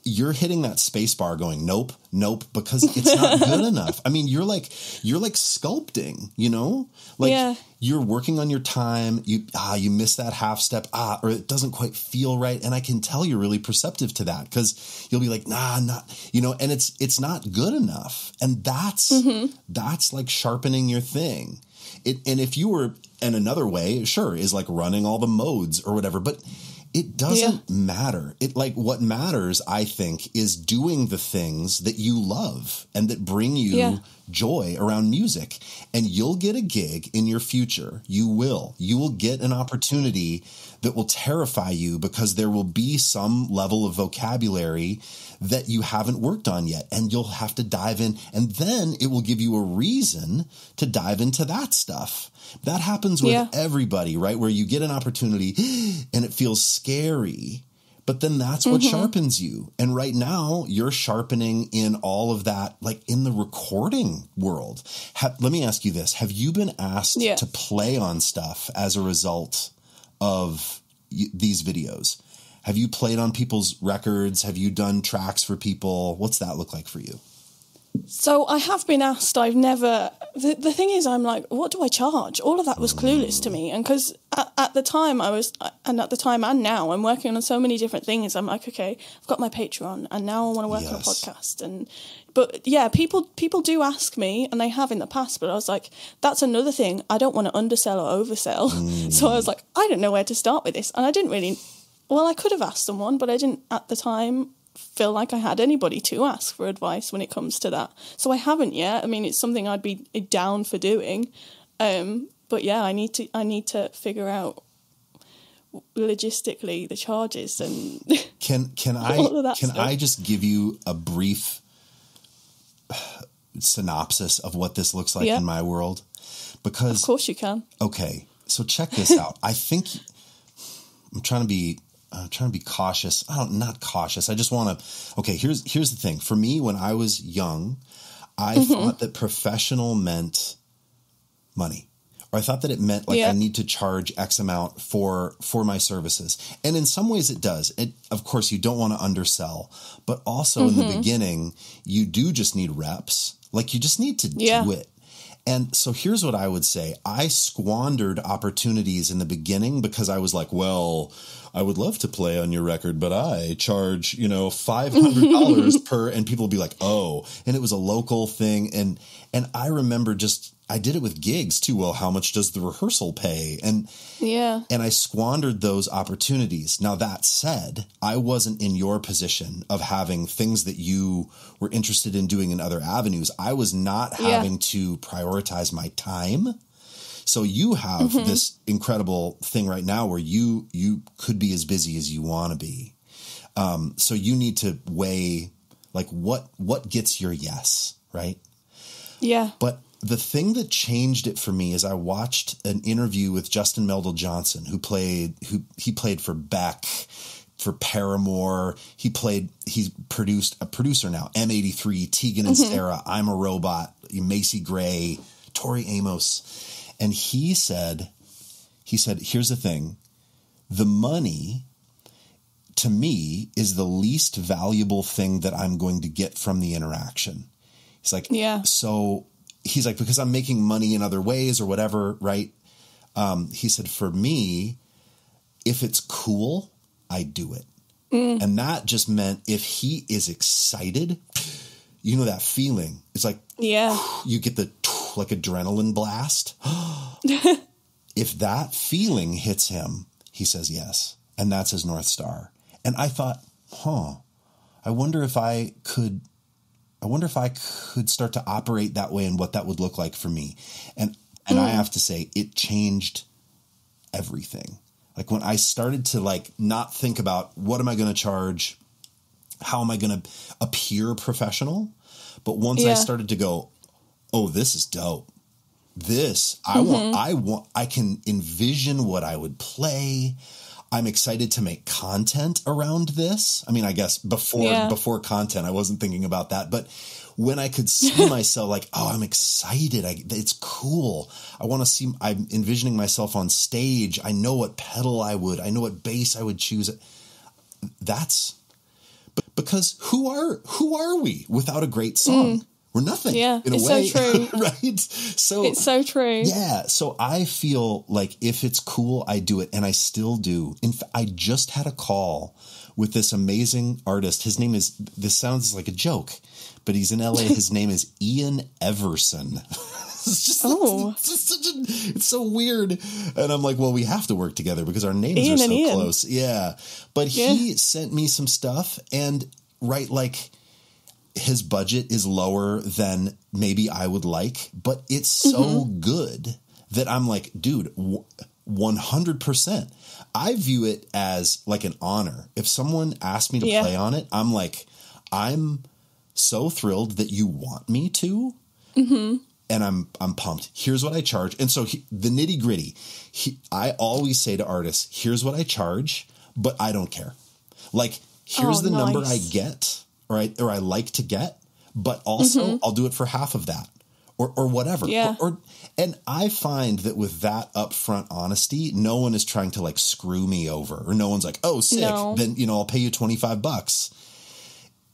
you're hitting that space bar going nope nope because it's not good enough. I mean you're like you're like sculpting you know? Like Yeah. you're working on your time you ah you miss that half step ah or it doesn't quite feel right. And i can tell you're really perceptive to that because you'll be like nah not you know? And it's it's not good enough. And that's that's like sharpening your thing. It, and if you were and another way sure is like running all the modes or whatever but it doesn't matter. It like what matters, I think, is doing the things that you love and that bring you Yeah. joy around music. And you'll get a gig in your future. You will. You will get an opportunity that will terrify you because there will be some level of vocabulary that you haven't worked on yet. And you'll have to dive in. And then it will give you a reason to dive into that stuff. That happens with Yeah. everybody, right? Where you get an opportunity and it feels scary. But then that's what mm-hmm. sharpens you. And right now, you're sharpening in all of that, like in the recording world. Ha- let me ask you this Have you been asked to play on stuff as a result of y- these videos? Have you played on people's records? Have you done tracks for people? What's that look like for you? So I have been asked. I've never. The, the thing is, I'm like, what do I charge? All of that was clueless to me, and because at, at the time I was, and at the time and now, I'm working on so many different things. I'm like, okay, I've got my Patreon, and now I want to work on a podcast, and but yeah, people people do ask me, and they have in the past, but I was like, that's another thing. I don't want to undersell or oversell, so I was mm. like, I don't know where to start with this, and I didn't really. Well, I could have asked someone, but I didn't at the time feel like I had anybody to ask for advice when it comes to that. So I haven't yet. I mean, it's something I'd be down for doing. Um, but yeah, I need to I need to figure out logistically the charges and Can can I All of that can stuff. I just give you a brief synopsis of what this looks like Yeah. in my world? Because Of course you can. okay, so check this out. I think I'm trying to be I'm trying to be cautious. I don't not cautious. I just want to Okay, here's here's the thing. For me when I was young, I Mm-hmm. thought that professional meant money. Or I thought that it meant like Yeah. I need to charge X amount for for my services. And in some ways it does. It of course you don't want to undersell, but also in Mm-hmm. the beginning you do just need reps. Like you just need to Yeah. do it. And so here's what I would say. I squandered opportunities in the beginning because I was like, well, I would love to play on your record, but I charge, you know, $500 per and people would be like, "Oh." And it was a local thing and and I remember just I did it with gigs too. Well, how much does the rehearsal pay? And Yeah. and I squandered those opportunities. Now, that said, I wasn't in your position of having things that you were interested in doing in other avenues. I was not Yeah. having to prioritize my time. So you have Mm-hmm. this incredible thing right now where you you could be as busy as you want to be. Um, so you need to weigh like what what gets your yes, right? Yeah. But the thing that changed it for me is I watched an interview with Justin Meldal Johnson, who played who he played for Beck, for Paramore. He played he's produced a producer now, M83, Tegan and Sara, I'm a Robot, Macy Gray, Tori Amos. And he said, he said, here's the thing. The money to me is the least valuable thing that I'm going to get from the interaction. He's like, Yeah. So he's like, because I'm making money in other ways or whatever, right? Um, he said, for me, if it's cool, I do it. And that just meant if he is excited, you know that feeling. It's like Yeah. you get the like adrenaline blast. if that feeling hits him, he says yes. And that's his North Star. And I thought, huh, I wonder if I could, I wonder if I could start to operate that way and what that would look like for me. And And I mm. have to say, it changed everything. Like when I started to like not think about what am I going to charge, how am I going to appear professional, but once I started to go, oh, this is dope. This I want. Mm-hmm. I want. I can envision what I would play. I'm excited to make content around this. I mean, I guess before Yeah. before content, I wasn't thinking about that, but when I could see myself like, oh, I'm excited. I, it's cool. I want to see. I'm envisioning myself on stage. I know what pedal I would. I know what bass I would choose. That's because who are who are we without a great song? We're nothing. Yeah, in a it's so way, true. right? So It's so true. yeah, so I feel like if it's cool, I do it, and I still do. In fact, I just had a call with this amazing artist. His name is. This sounds like a joke, but he's in LA. His name is Ian Everson. it's just, Oh. it's just such a, it's so weird. And I'm like, well, we have to work together because our names Ian are so close. Yeah, but he sent me some stuff, and right, like his budget is lower than maybe I would like, but it's so Mm-hmm. good that I'm like, dude, one hundred percent. I view it as like an honor. If someone asked me to Yeah. play on it, I'm like, I'm so thrilled that you want me to, Mm-hmm. and I'm I'm pumped. Here's what I charge, and so he, the nitty gritty. I always say to artists, "Here's what I charge," but I don't care. Like, here's Oh, the number I get, or I or I like to get, but also I'll do it for half of that, or or whatever. Mm-hmm. Yeah. Or, or and I find that with that upfront honesty, no one is trying to like screw me over, or no one's like, "Oh, sick." No. Then you know I'll pay you twenty five bucks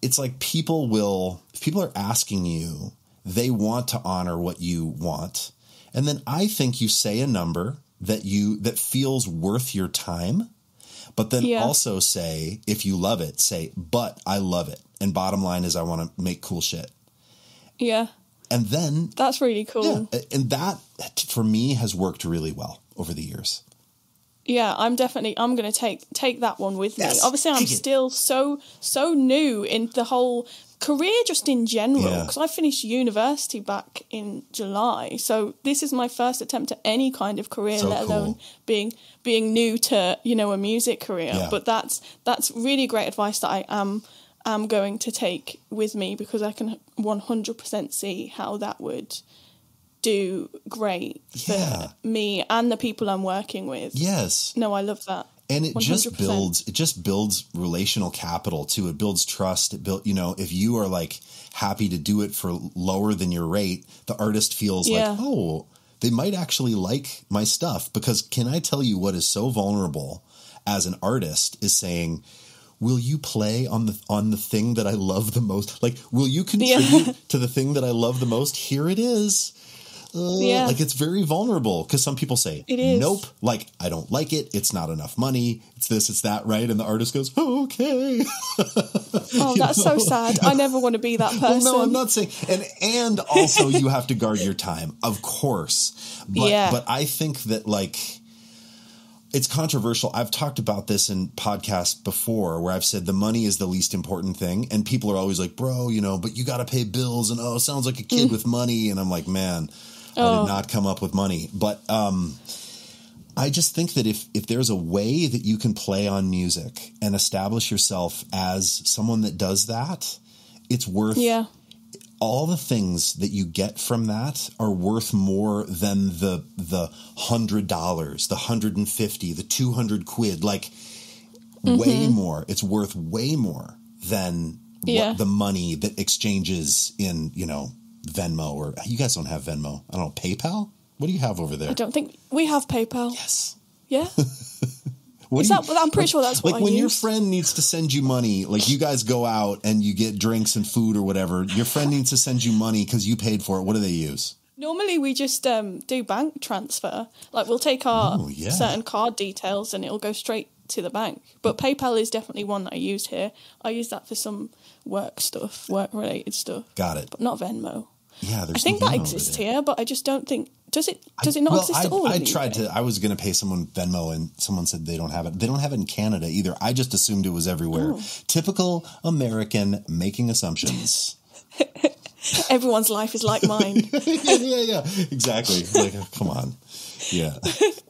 it's like people will if people are asking you they want to honor what you want and then i think you say a number that you that feels worth your time but then Yeah. also say if you love it say but i love it and bottom line is i want to make cool shit Yeah. and then That's really cool. yeah and that for me has worked really well over the years Yeah, I'm definitely I'm going to take take that one with Yes, me. Obviously, I'm still so so new in the whole career just in general Yeah. because I finished university back in July. So this is my first attempt at any kind of career, So let cool. alone being being new to, you know, a music career. Yeah. But that's that's really great advice that I am am going to take with me because I can 100% see how that would do great for Yeah. me and the people I'm working with. yes No, I love that. And it just 100%. builds it just builds relational capital too. It builds trust. It build you know if you are like happy to do it for lower than your rate the artist feels Yeah. like oh they might actually like my stuff. Because can i tell you what is so vulnerable as an artist is saying will you play on the on the thing that i love the most? Like will you contribute to the thing that i love the most? Here it is Uh, Yeah. like it's very vulnerable because some people say It is. nope like i don't like it it's not enough money it's this it's that right and the artist goes okay Oh, that's so sad. I never want to be that well person. no i'm not saying and and also you have to guard your time of course but Yeah. but i think that like it's controversial i've talked about this in podcasts before where i've said the money is the least important thing and people are always like bro you know but you got to pay bills and oh sounds like a kid with money and i'm like man i Mm. Oh. did not come up with money but um I just think that if if there's a way that you can play on music and establish yourself as someone that does that, it's worth Yeah. all the things that you get from that are worth more than the the hundred dollars, the hundred and fifty, the two hundred quid. Like Mm-hmm. way more. It's worth way more than Yeah. what the money that exchanges in you know Venmo or you guys don't have Venmo. I don't know PayPal. What do you have over there? I don't think we have PayPal. yes. Yeah. What Is do you- that- I'm pretty sure that's like I when your friend needs to send you money. Like you guys go out and you get drinks and food or whatever. Your friend needs to send you money because you paid for it. What do they use? Normally we just um, do bank transfer. Like we'll take our Oh, yeah. certain card details and it'll go straight to the bank. But PayPal is definitely one that I use here. I use that for some work stuff, work related stuff, Got it. but not Venmo. Yeah, there's I think that exists here, but I just don't think does it does it not well, exist I, at all? I tried UK? to. I was going to pay someone Venmo, and someone said they don't have it. They don't have it in Canada either. I just assumed it was everywhere. Oh. Typical American making assumptions. Everyone's life is like mine. yeah, yeah, yeah. Exactly. Like, uh, come on. Yeah.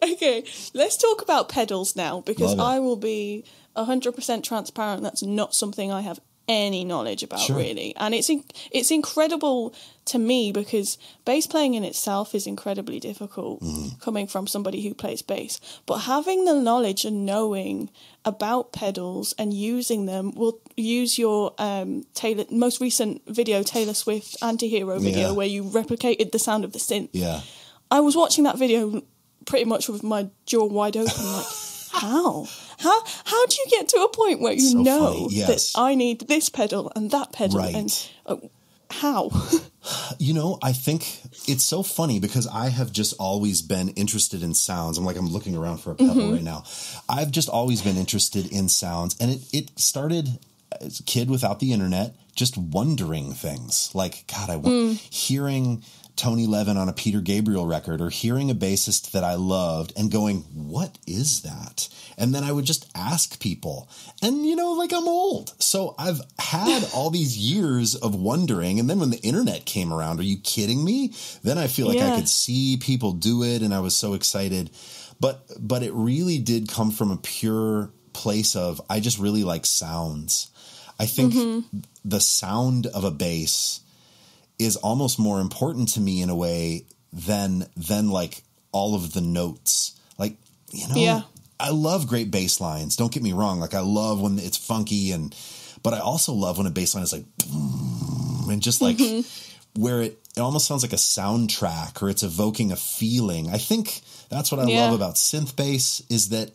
okay, let's talk about pedals now because I will be 100% transparent. That's not something I have any knowledge about Sure. really. And it's in, it's incredible to me because bass playing in itself is incredibly difficult Mm-hmm. coming from somebody who plays bass. But having the knowledge and knowing about pedals and using them will use your um Taylor most recent video Taylor Swift anti-hero video Yeah. where you replicated the sound of the synth. Yeah. I was watching that video pretty much with my jaw wide open, like, how? How how do you get to a point where you So know yes. that I need this pedal and that pedal Right. and uh, how? You know, I think it's so funny because I have just always been interested in sounds. I'm like, I'm looking around for a pedal right now. I've just always been interested in sounds. And it, it started as a kid without the internet, just wondering things like, God, I want hearing Tony Levin on a Peter Gabriel record or hearing a bassist that I loved and going, what is that? And then I would just ask people. And, you know, like I'm old. So I've had all these years of wondering. And then when the internet came around, are you kidding me? Then I feel like I could see people do it and I was so excited. But, but it really did come from a pure place of, I just really like sounds. I think mm-hmm. the sound of a bass is almost more important to me in a way than than like all of the notes. Like, you know, Yeah. I love great bass lines. Don't get me wrong. Like I love when it's funky and but I also love when a bass line is like and just like mm-hmm. where it it almost sounds like a soundtrack or it's evoking a feeling. I think that's what I Yeah. love about synth bass is that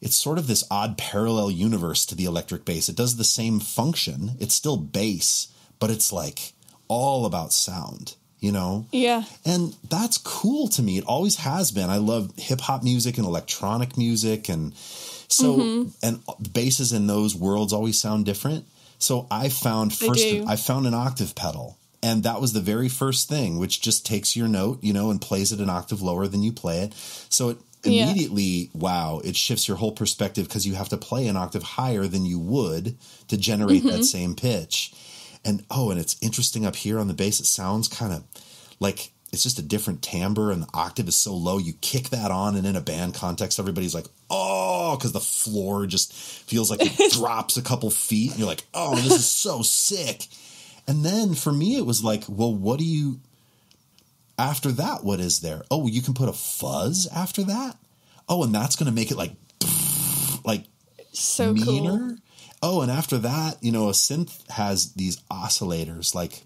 it's sort of this odd parallel universe to the electric bass. It does the same function. It's still bass, but it's like all about sound, you know? yeah, And that's cool to me. It always has been. I love hip hop music and electronic music. And so, and basses in those worlds always sound different. So I found first. I found an octave pedal. And that was the very first thing, which just takes your note, you know, and plays it an octave lower than you play it. So it Yeah. immediately, wow, it shifts your whole perspective because you have to play an octave higher than you would to generate Mm-hmm. that same pitch. And oh, and it's interesting up here on the bass. It sounds kind of like it's just a different timbre, and the octave is so low. You kick that on, and in a band context, everybody's like, "Oh," because the floor just feels like it drops a couple feet, and you're like, "Oh, this is so sick." And then for me, it was like, "Well, what do you?" After that, what is there? Oh, you can put a fuzz after that. Oh, and that's going to make it like, like so meaner. cool. Oh, and after that, you know, a synth has these oscillators like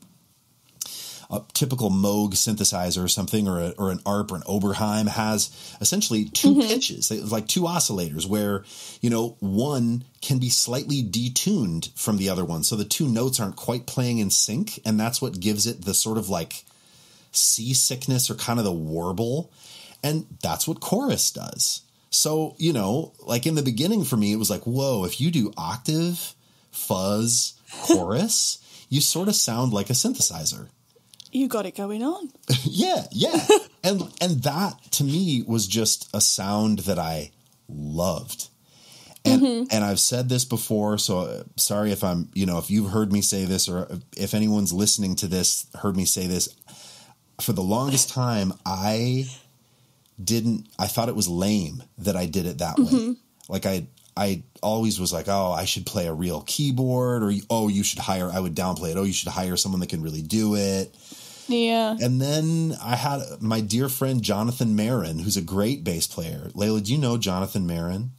a typical Moog synthesizer or something, or, a, or an ARP or an Oberheim has essentially 2 mm-hmm. pitches, like two oscillators, where you know one can be slightly detuned from the other one, so the two notes aren't quite playing in sync, and that's what gives it the sort of like seasickness or kind of the warble, and that's what chorus does. So you know, like in the beginning for me, it was like, whoa, if you do octave, fuzz, chorus, you sort of sound like a synthesizer. You got it going on. yeah yeah. And and that to me was just a sound that i loved. And and i've said this before so uh, sorry if i'm you know if you've heard me say this or if anyone's listening to this heard me say this for the longest time i didn't i thought it was lame that i did it that way mm-hmm. like i i always was like oh i should play a real keyboard or oh you should hire i would downplay it oh you should hire someone that can really do it Yeah. and then I had my dear friend Jonathan Maron, who's a great bass player. Leyla, do you know Jonathan Maron?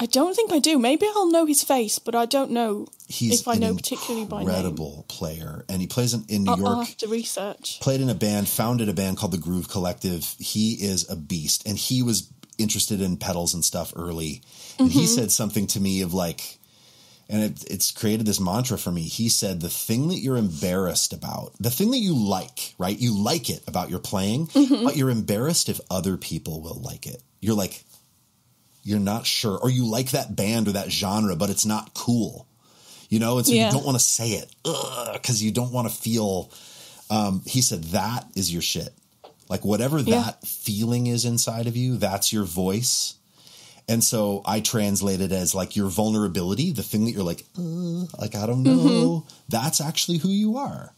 I don't think I do. Maybe I'll know his face, but I don't know He's if I know particularly by name. incredible player, and he plays in, in New I'll, York. I'll have to research. Played in a band, founded a band called the Groove Collective. He is a beast, and he was interested in pedals and stuff early. And Mm-hmm. he said something to me of like, and it, it's created this mantra for me. He said, "The thing that you're embarrassed about, the thing that you like, right? You like it about your playing, Mm-hmm. but you're embarrassed if other people will like it. You're like, you're not sure, or you like that band or that genre, but it's not cool." You know, and so Yeah. you don't want to say it because you don't want to feel. Um, he said that is your shit. Like whatever Yeah. that feeling is inside of you, that's your voice. And so I translate it as like your vulnerability, the thing that you're like, uh, like I don't know, Mm-hmm. that's actually who you are.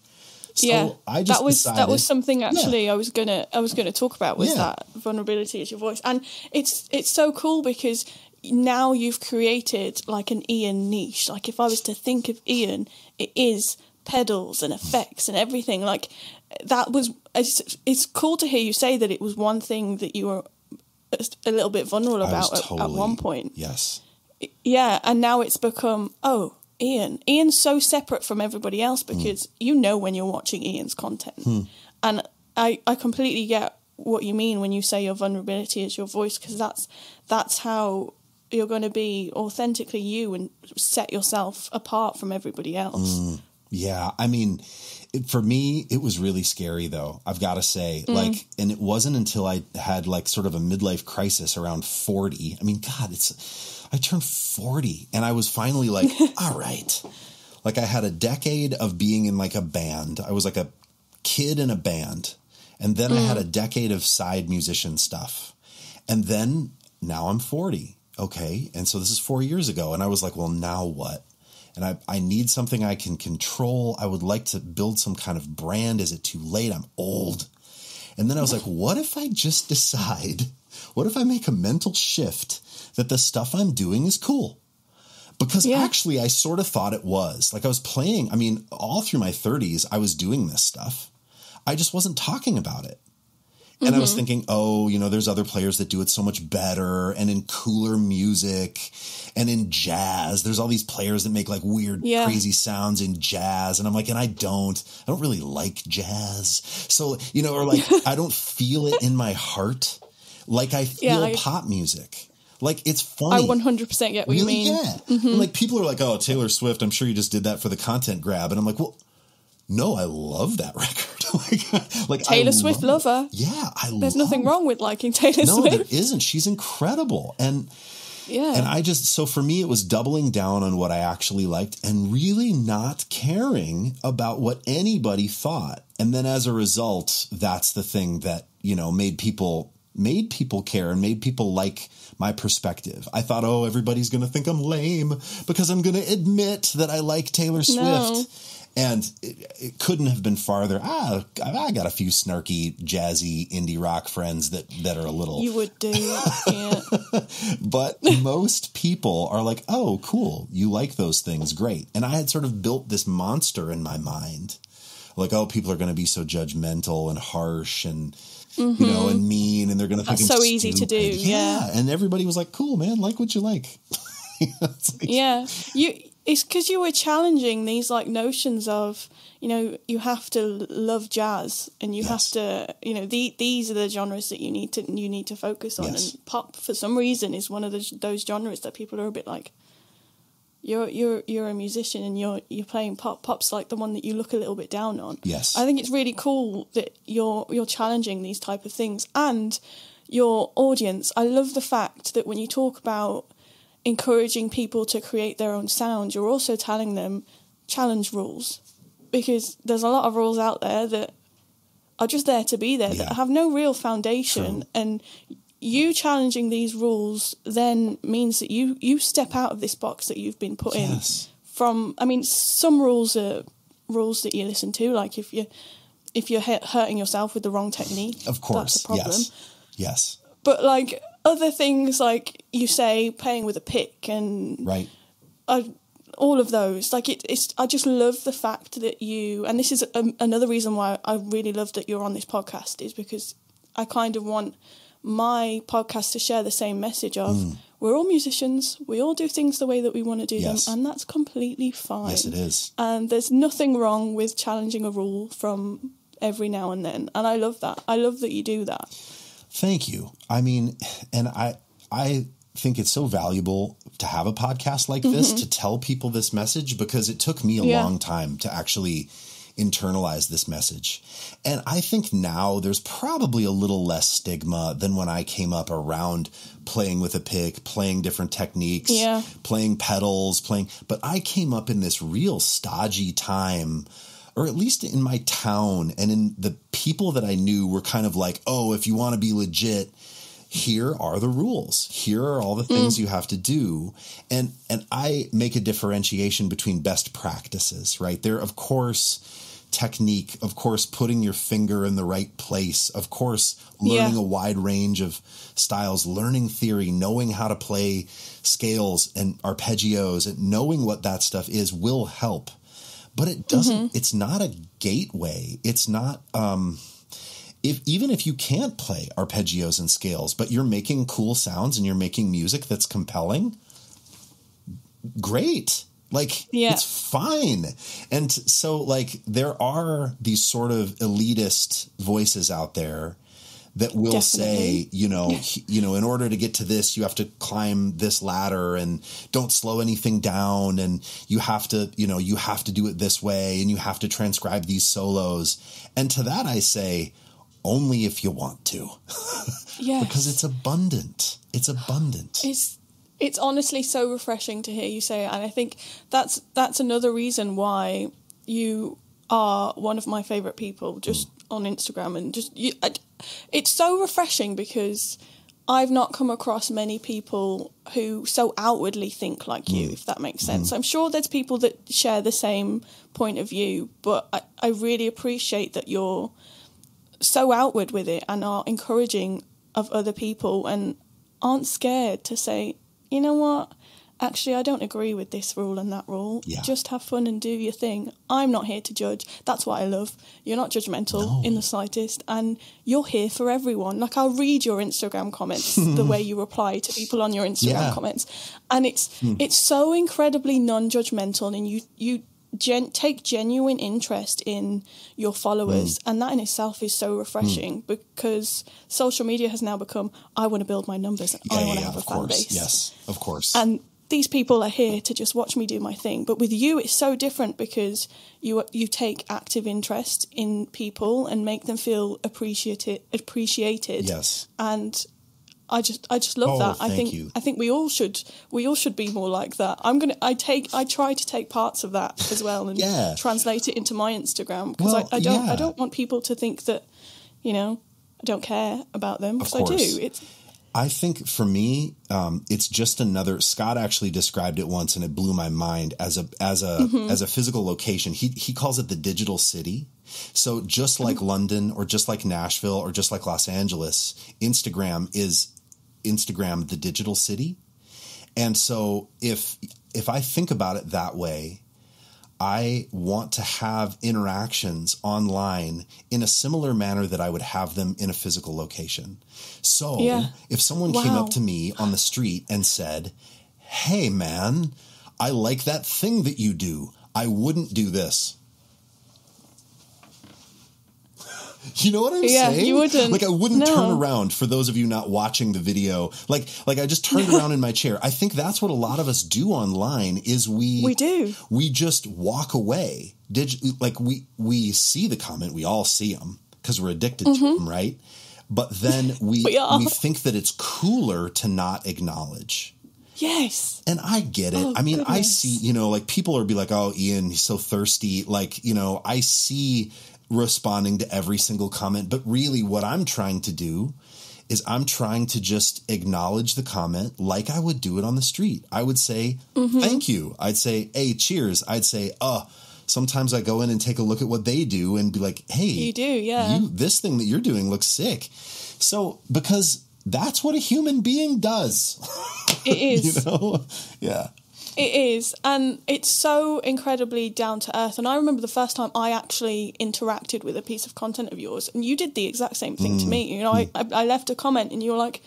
So yeah, I just that was decided, that was something actually Yeah. I was gonna I was gonna talk about was Yeah. that vulnerability as your voice, and it's it's so cool because now you've created like an Ian niche. Like if I was to think of Ian, it is pedals and effects and everything. Like that was it's, it's cool to hear you say that it was one thing that you were a little bit vulnerable about at, at one point. Yes. Yeah, and now it's become oh Ian. Ian's so separate from everybody else hmm. because you know when you're watching Ian's content, hmm. and I I completely get what you mean when you say your vulnerability is your voice because that's that's how you're going to be authentically you and set yourself apart from everybody else. Hmm. Yeah, I mean, it, for me, it was really scary though. I've got to say, mm. like, and it wasn't until I had like sort of a midlife crisis around forty. I mean, God, it's I turned forty, and I was finally like, all right. Like, I had a decade of being in like a band. I was like a kid in a band, and then I had mm. a decade of side musician stuff, and then now I'm forty. Okay, and so this is four years ago, and I was like, well, now what? and I, I need something I can control. I would like to build some kind of brand. Is it too late? I'm old. And then I was like, what if I just decide, what if I make a mental shift that the stuff I'm doing is cool? Because Yeah. actually, I sort of thought it was. Like I was playing, I mean, all through my 30s, I was doing this stuff. I just wasn't talking about it. And I was mm-hmm. thinking, oh, you know, there's other players that do it so much better and in cooler music and in jazz. There's all these players that make like weird, Yeah. crazy sounds in jazz. And I'm like, and I don't, I don't really like jazz. So, you know, or like, I don't feel it in my heart like I Yeah, feel I- pop music. Like it's funny. I funny. 100% get what you Really? mean. Yeah. And like people are like, oh, Taylor Swift, I'm sure you just did that for the content grab. And I'm like, well, no, I love that record. like, like I Taylor Swift love lover. Yeah, I There's nothing wrong with liking Taylor Swift. No, there isn't. She's incredible. And Yeah. and I just so for me it was doubling down on what I actually liked and really not caring about what anybody thought. And then as a result, that's the thing that, you know, made people made people care and made people like my perspective. I thought, "Oh, everybody's going to think I'm lame because I'm going to admit that I like Taylor Swift." No. And it, it couldn't have been farther. Ah, I got a few snarky, jazzy indie rock friends that that are a little you would do. but most people are like, oh, cool. You like those things. Great. And I had sort of built this monster in my mind. Like, oh, people are going to be so judgmental and harsh and, you know, mm-hmm. and mean. And they're going to think so easy to do, stupid. yeah. And everybody was like, cool, man. Like what you like. Like- yeah you it's because you were challenging these like notions of you know you have to love jazz and you Yes. have to you know the, these are the genres that you need to you need to focus on Yes. and pop for some reason is one of the, those genres that people are a bit like you're you're you're a musician and you're you're playing pop pop's like the one that you look a little bit down on Yes. i think it's really cool that you're you're challenging these type of things and your audience i love the fact that when you talk about encouraging people to create their own sound, you're also telling them challenge rules because there's a lot of rules out there that are just there to be there Yeah. that have no real foundation True. and you challenging these rules then means that you you step out of this box that you've been put Yes. in from i mean some rules are rules that you listen to like if you if you're hurting yourself with the wrong technique Of course. that's a problem Yes. Yes. but like other things like you say playing with a pick and Right. I, all of those like it, it's i just love the fact that you and this is um another reason why i really love that you're on this podcast is because i kind of want my podcast to share the same message of Mm. we're all musicians we all do things the way that we want to do Yes. them and that's completely fine Yes, it is. and there's nothing wrong with challenging a rule from every now and then and i love that i love that you do that Thank you. I mean, and I I think it's so valuable to have a podcast like this to tell people this message because it took me a Mm-hmm. Yeah. long time to actually internalize this message. And I think now there's probably a little less stigma than when I came up around playing with a pick, playing different techniques, Yeah. playing pedals, playing but I came up in this real stodgy time or at least in my town and in the people that I knew were kind of like, "Oh, if you want to be legit, here are the rules. Here are all the mm. things you have to do." And and I make a differentiation between best practices, right? There of course technique, of course, putting your finger in the right place, of course, learning Yeah. a wide range of styles, learning theory, knowing how to play scales and arpeggios, and knowing what that stuff is will help. But it doesn't, it's not a gateway. It's not, um, if even if you can't play arpeggios and scales, but you're making cool sounds and you're making music that's compelling, great. Like Yeah. it's fine. And so like there are these sort of elitist voices out there that will say, you know, you know, in order to get to this, you have to climb this ladder and don't slow anything down and you have to, you know, you have to do it this way and you have to transcribe these solos. And to that I say, only if you want to, Yes. because it's abundant. It's abundant. it's it's honestly so refreshing to hear you say it and i think that's that's another reason why you are one of my favorite people just on instagram and just you, I, it's so refreshing because i've not come across many people who so outwardly think like you mm. if that makes sense. Mm. I'm sure there's people that share the same point of view but i, I really appreciate that you're so outward with it and are encouraging of other people and aren't scared to say, you know what, actually, I don't agree with this rule and that rule. Yeah. Just have fun and do your thing. I'm not here to judge. That's what I love. You're not judgmental in the slightest, and you're here for everyone. Like I'll read your Instagram comments, the way you reply to people on your Instagram Yeah. Hmm. comments, and it's it's so incredibly non-judgmental, and you you. Gen- take genuine interest in your followers, Hmm. and that in itself is so refreshing because social media has now become I want to build my numbers, Yeah, I want to yeah, have a of fan course. base, Yes, of course. and these people are here to just watch me do my thing. But with you, it's so different because you you take active interest in people and make them feel appreciated. Appreciated. yes. And I just I just love Oh, that. I think you. I think we all should we all should be more like that. I'm gonna I take I try to take parts of that as well and Yeah. translate it into my Instagram because Well, I, I don't yeah. I don't want people to think that you know I don't care about them because I do. It's I think for me, um, it's just another. Scott actually described it once, and it blew my mind as a as a Mm-hmm. as a physical location. He he calls it the digital city. So just like Mm-hmm. London, or just like Nashville, or just like Los Angeles, Instagram is Instagram the digital city. And so if if I think about it that way, I want to have interactions online in a similar manner that I would have them in a physical location. So Yeah. if someone came up to me on the street and said, Hey man, I like that thing that you do. I wouldn't do this. You know what I'm Yeah, saying? you wouldn't. Like I wouldn't No. turn around for those of you not watching the video. Like like I just turned around in my chair. I think that's what a lot of us do online is we We do. we just walk away. Digi- like we we see the comment, we all see them because we're addicted to them, right? But then we Mm-hmm. We we think that it's cooler to not acknowledge. yes. And I get it. Oh, I mean, I see, you know, like people are be like, "Oh, Ian, he's so thirsty." Like, you know, I see responding to every single comment, but really what I'm trying to do is I'm trying to just acknowledge the comment like I would do it on the street. I would say, Mm-hmm. "Thank you." I'd say, "Hey, cheers." I'd say, "Uh, sometimes I go in and take a look at what they do and be like, "Hey, You do, yeah. you this thing that you're doing looks sick." So, because that's what a human being does. It is. you know? Yeah. It is, and it's so incredibly down to earth. And I remember the first time I actually interacted with a piece of content of yours, and you did the exact same thing Mm. to me. You know, I, I I left a comment, and you were like,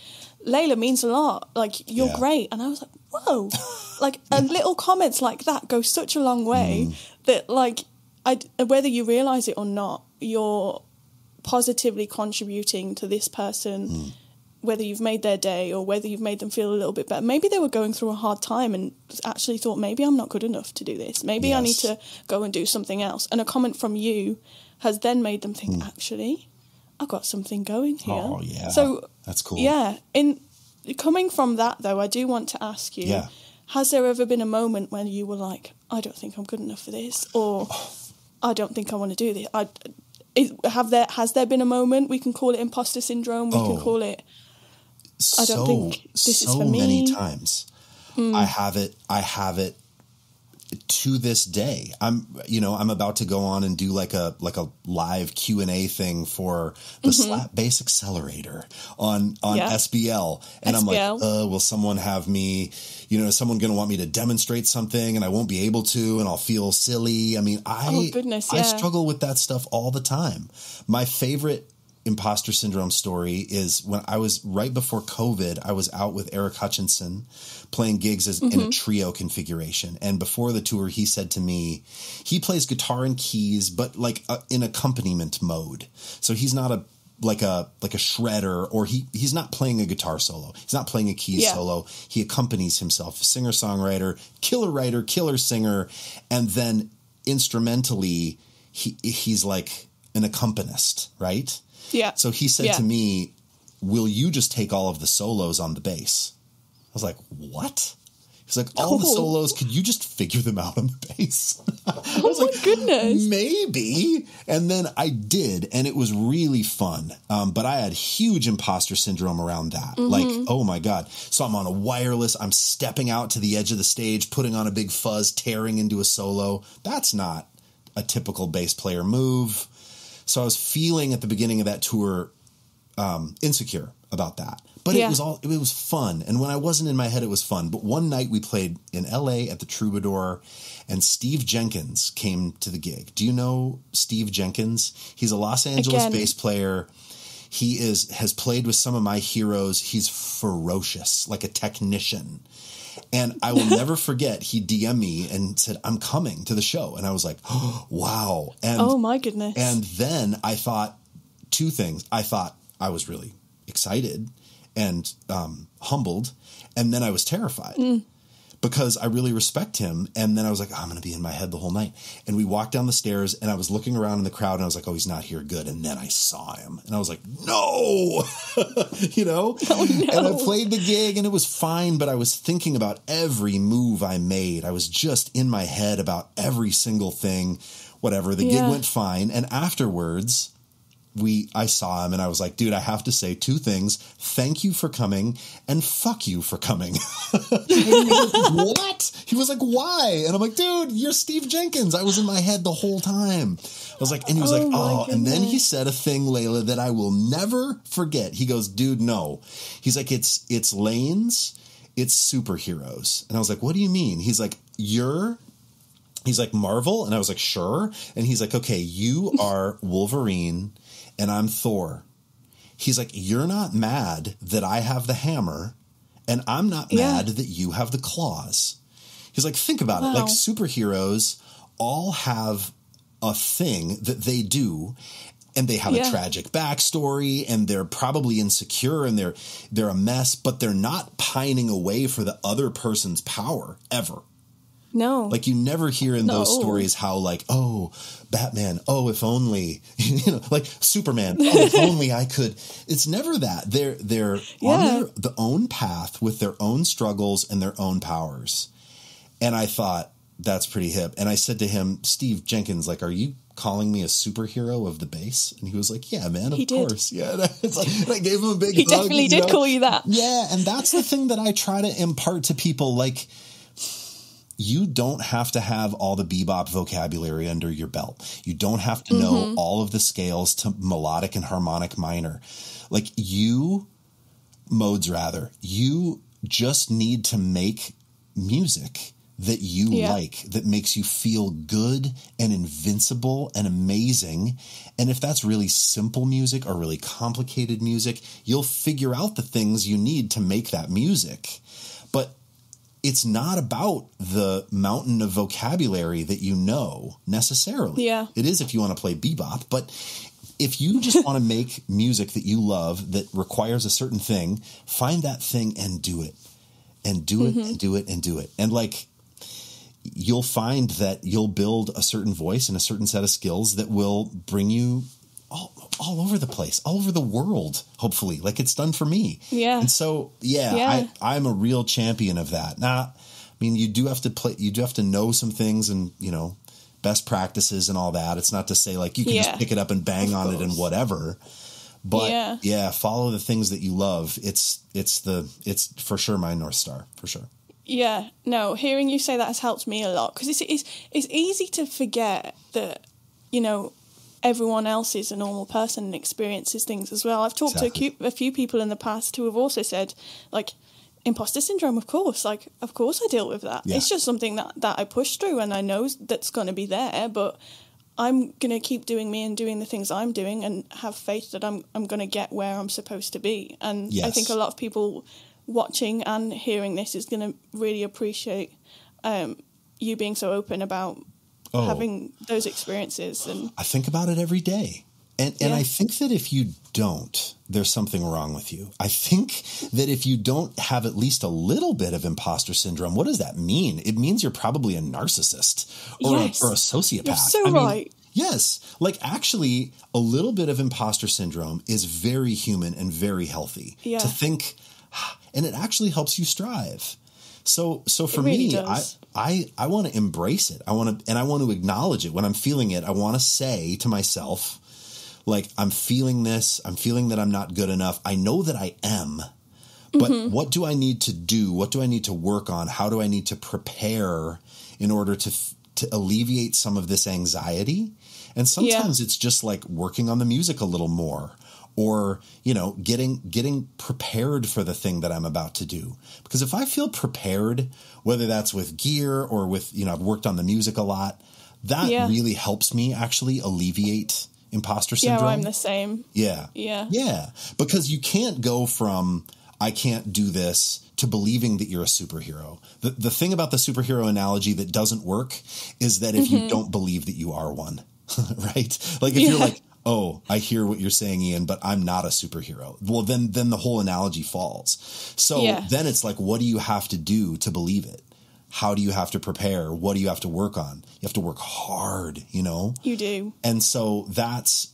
"Leyla means a lot. Like you're Yeah. great," and I was like, "Whoa!" like a little comments like that go such a long way Mm. that like I whether you realize it or not, you're positively contributing to this person. Mm. Whether you've made their day or whether you've made them feel a little bit better. Maybe they were going through a hard time and actually thought, maybe I'm not good enough to do this. Maybe I need to go and do something else. And a comment from you has then made them think, hmm. actually, I've got something going here. Oh, yeah. So, That's cool. yeah. In coming from that, though, I do want to ask you Yeah. has there ever been a moment when you were like, I don't think I'm good enough for this? Or I don't think I want to do this? I, have there has there been a moment we can call it imposter syndrome we Oh. can call it I don't so, think this is so for many me. times. I have it. I have it to this day i'm you know i'm about to go on and do like a like a live q&a thing for the slap bass accelerator on on Mm-hmm. Yeah. sbl and i'm like uh will someone have me you know is someone going to want me to demonstrate something and i won't be able to and i'll feel silly i mean i Oh, goodness, i struggle with that stuff all the time my favorite imposter syndrome story is when I was right before COVID, I was out with Eric Hutchinson playing gigs as, Mm-hmm. in a trio configuration. And before the tour, he said to me, he plays guitar and keys, but like uh in accompaniment mode. So he's not a like a like a shredder or he he's not playing a guitar solo. He's not playing a key Yeah. solo. He accompanies himself, singer songwriter, killer writer, killer singer, and then instrumentally he he's like an accompanist, right? Yeah. So he said Yeah. to me, "Will you just take all of the solos on the bass?" I was like, "What?" He's like, "All the Oh. solos, could you just figure them out on the bass?" I oh was my like, goodness. Maybe. And then I did, and it was really fun. Um, but I had huge imposter syndrome around that. Mm-hmm. Like, oh my God. So I'm on a wireless, I'm stepping out to the edge of the stage, putting on a big fuzz, tearing into a solo. That's not a typical bass player move. So I was feeling at the beginning of that tour um, insecure about that. But Yeah. it was all it was fun, and when I wasn't in my head, it was fun. But one night we played in L.A. at the Troubadour, and Steve Jenkins came to the gig. Do you know Steve Jenkins? He's a Los Angeles Again. bass player. He is has played with some of my heroes. He's ferocious, like a technician. And I will never forget, he DM'd me and said, I'm coming to the show. And I was like, oh, wow. And Oh my goodness. and then I thought two things. I thought I was really excited and um, humbled, and then I was terrified because I really respect him. And then I was like, ah, I'm going to be in my head the whole night. And we walked down the stairs, and I was looking around in the crowd, and I was like, Oh, he's not here. Good. And then I saw him, and I was like, No, you know. Oh, no. And I played the gig, and it was fine. But I was thinking about every move I made. I was just in my head about every single thing. Whatever. The Yeah. gig went fine, and afterwards we I saw him and I was like, dude, I have to say two things. Thank you for coming and fuck you for coming. And he was like, what? He was like, why? And I'm like, dude, you're Steve Jenkins. I was in my head the whole time. I was like, and he was Oh like, oh, and then he said a thing, Leyla, that I will never forget. He goes, dude, no. He's like, it's it's lanes, it's superheroes. And I was like, what do you mean? He's like, you're He's like Marvel, and I was like, sure. And he's like, okay, you are Wolverine, and I'm Thor. He's like, you're not mad that I have the hammer, and I'm not Yeah. mad that you have the claws. He's like, think about it. Like superheroes all have a thing that they do. And they have Yeah. a tragic backstory, and they're probably insecure, and they're they're a mess. But they're not pining away for the other person's power ever. No. Like you never hear in those stories how like, oh, Batman, oh if only you know, like Superman, oh if only I could. It's never that. They're they're Yeah. on their the own path with their own struggles and their own powers. And I thought that's pretty hip. And I said to him, Steve Jenkins, like, are you calling me a superhero of the bass? And he was like, Yeah, man, of course. Yeah. And I, it's like, and I gave him a big he hug, definitely did know? call you that. Yeah, and that's the thing that I try to impart to people. Like, you don't have to have all the bebop vocabulary under your belt. You don't have to know Mm-hmm. all of the scales to melodic and harmonic minor. Like, you, modes rather, you just need to make music that you Yeah. like, that makes you feel good and invincible and amazing. And if that's really simple music or really complicated music, you'll figure out the things you need to make that music. It's not about the mountain of vocabulary that you know necessarily. Yeah. It is if you want to play bebop, but if you just want to make music that you love that requires a certain thing, find that thing and do it. And do it mm-hmm. and do it and do it. And like you'll find that you'll build a certain voice and a certain set of skills that will bring you all, all over the place, all over the world, hopefully, like it's done for me. Yeah. And so, yeah, Yeah. I, I'm a real champion of that. Now, I mean, you do have to play, you do have to know some things and, you know, best practices and all that. It's not to say like you can Yeah. just pick it up and bang Of on it and whatever. But Yeah. yeah, follow the things that you love. It's, it's the, it's for sure my North Star, for sure. Yeah, no, hearing you say that has helped me a lot because it's, it's it's easy to forget that you know everyone else is a normal person and experiences things as well. I've talked Exactly. to a, few, people in the past who have also said like imposter syndrome. Of course, like of course I deal with that. Yeah. It's just something that that I push through and I know that's going to be there, but. I'm gonna keep doing me and doing the things I'm doing, and have faith that I'm I'm gonna get where I'm supposed to be. And I think a lot of people watching and hearing this is gonna really appreciate um, you being so open about Oh. having those experiences. And I think about it every day. And and Yeah. I think that if you don't, there's something wrong with you. I think that if you don't have at least a little bit of imposter syndrome, what does that mean? It means you're probably a narcissist or, Yes. a, or a sociopath. You're so I mean, right. Yes. Like actually, a little bit of imposter syndrome is very human and very healthy. Yeah. To think, and it actually helps you strive. So, so for really me, does. I, I, want to embrace it. I want to, and I want to acknowledge it when I'm feeling it. I want to say to myself, like, I'm feeling this. I'm feeling that I'm not good enough. I know that I am, but Mm-hmm. what do I need to do? What do I need to work on? How do I need to prepare in order to, to alleviate some of this anxiety? And sometimes it's just like working on the music a little more or you know getting getting prepared for the thing that I'm about to do because if I feel prepared whether that's with gear or with you know I've worked on the music a lot that Yeah. really helps me actually alleviate imposter syndrome yeah, syndrome I'm the same. yeah Yeah. yeah because you can't go from I can't do this to believing that you're a superhero. The the thing about the superhero analogy that doesn't work is that if Mm-hmm. you don't believe that you are one, right? Like if you're like, "Oh, I hear what you're saying, Ian, but I'm not a superhero." Well, then then the whole analogy falls. So Yeah. then it's like what do you have to do to believe it? How do you have to prepare? What do you have to work on? You have to work hard, you know? You do. And so that's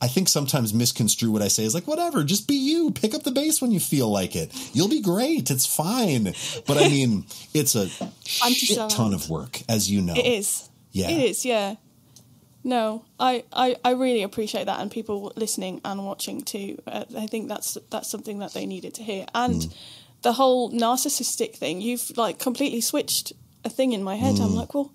I think sometimes misconstrue what I say is like, whatever, just be you. Pick up the bass when you feel like it. You'll be great. It's fine. But I mean, it's a shit ton of work, as you know. It is. Yeah. It is, yeah. No, I, I, I really appreciate that, and people listening and watching too. Uh, I think that's that's something that they needed to hear. And Mm. the whole narcissistic thing, you've like completely switched a thing in my head. Mm. I'm like, well,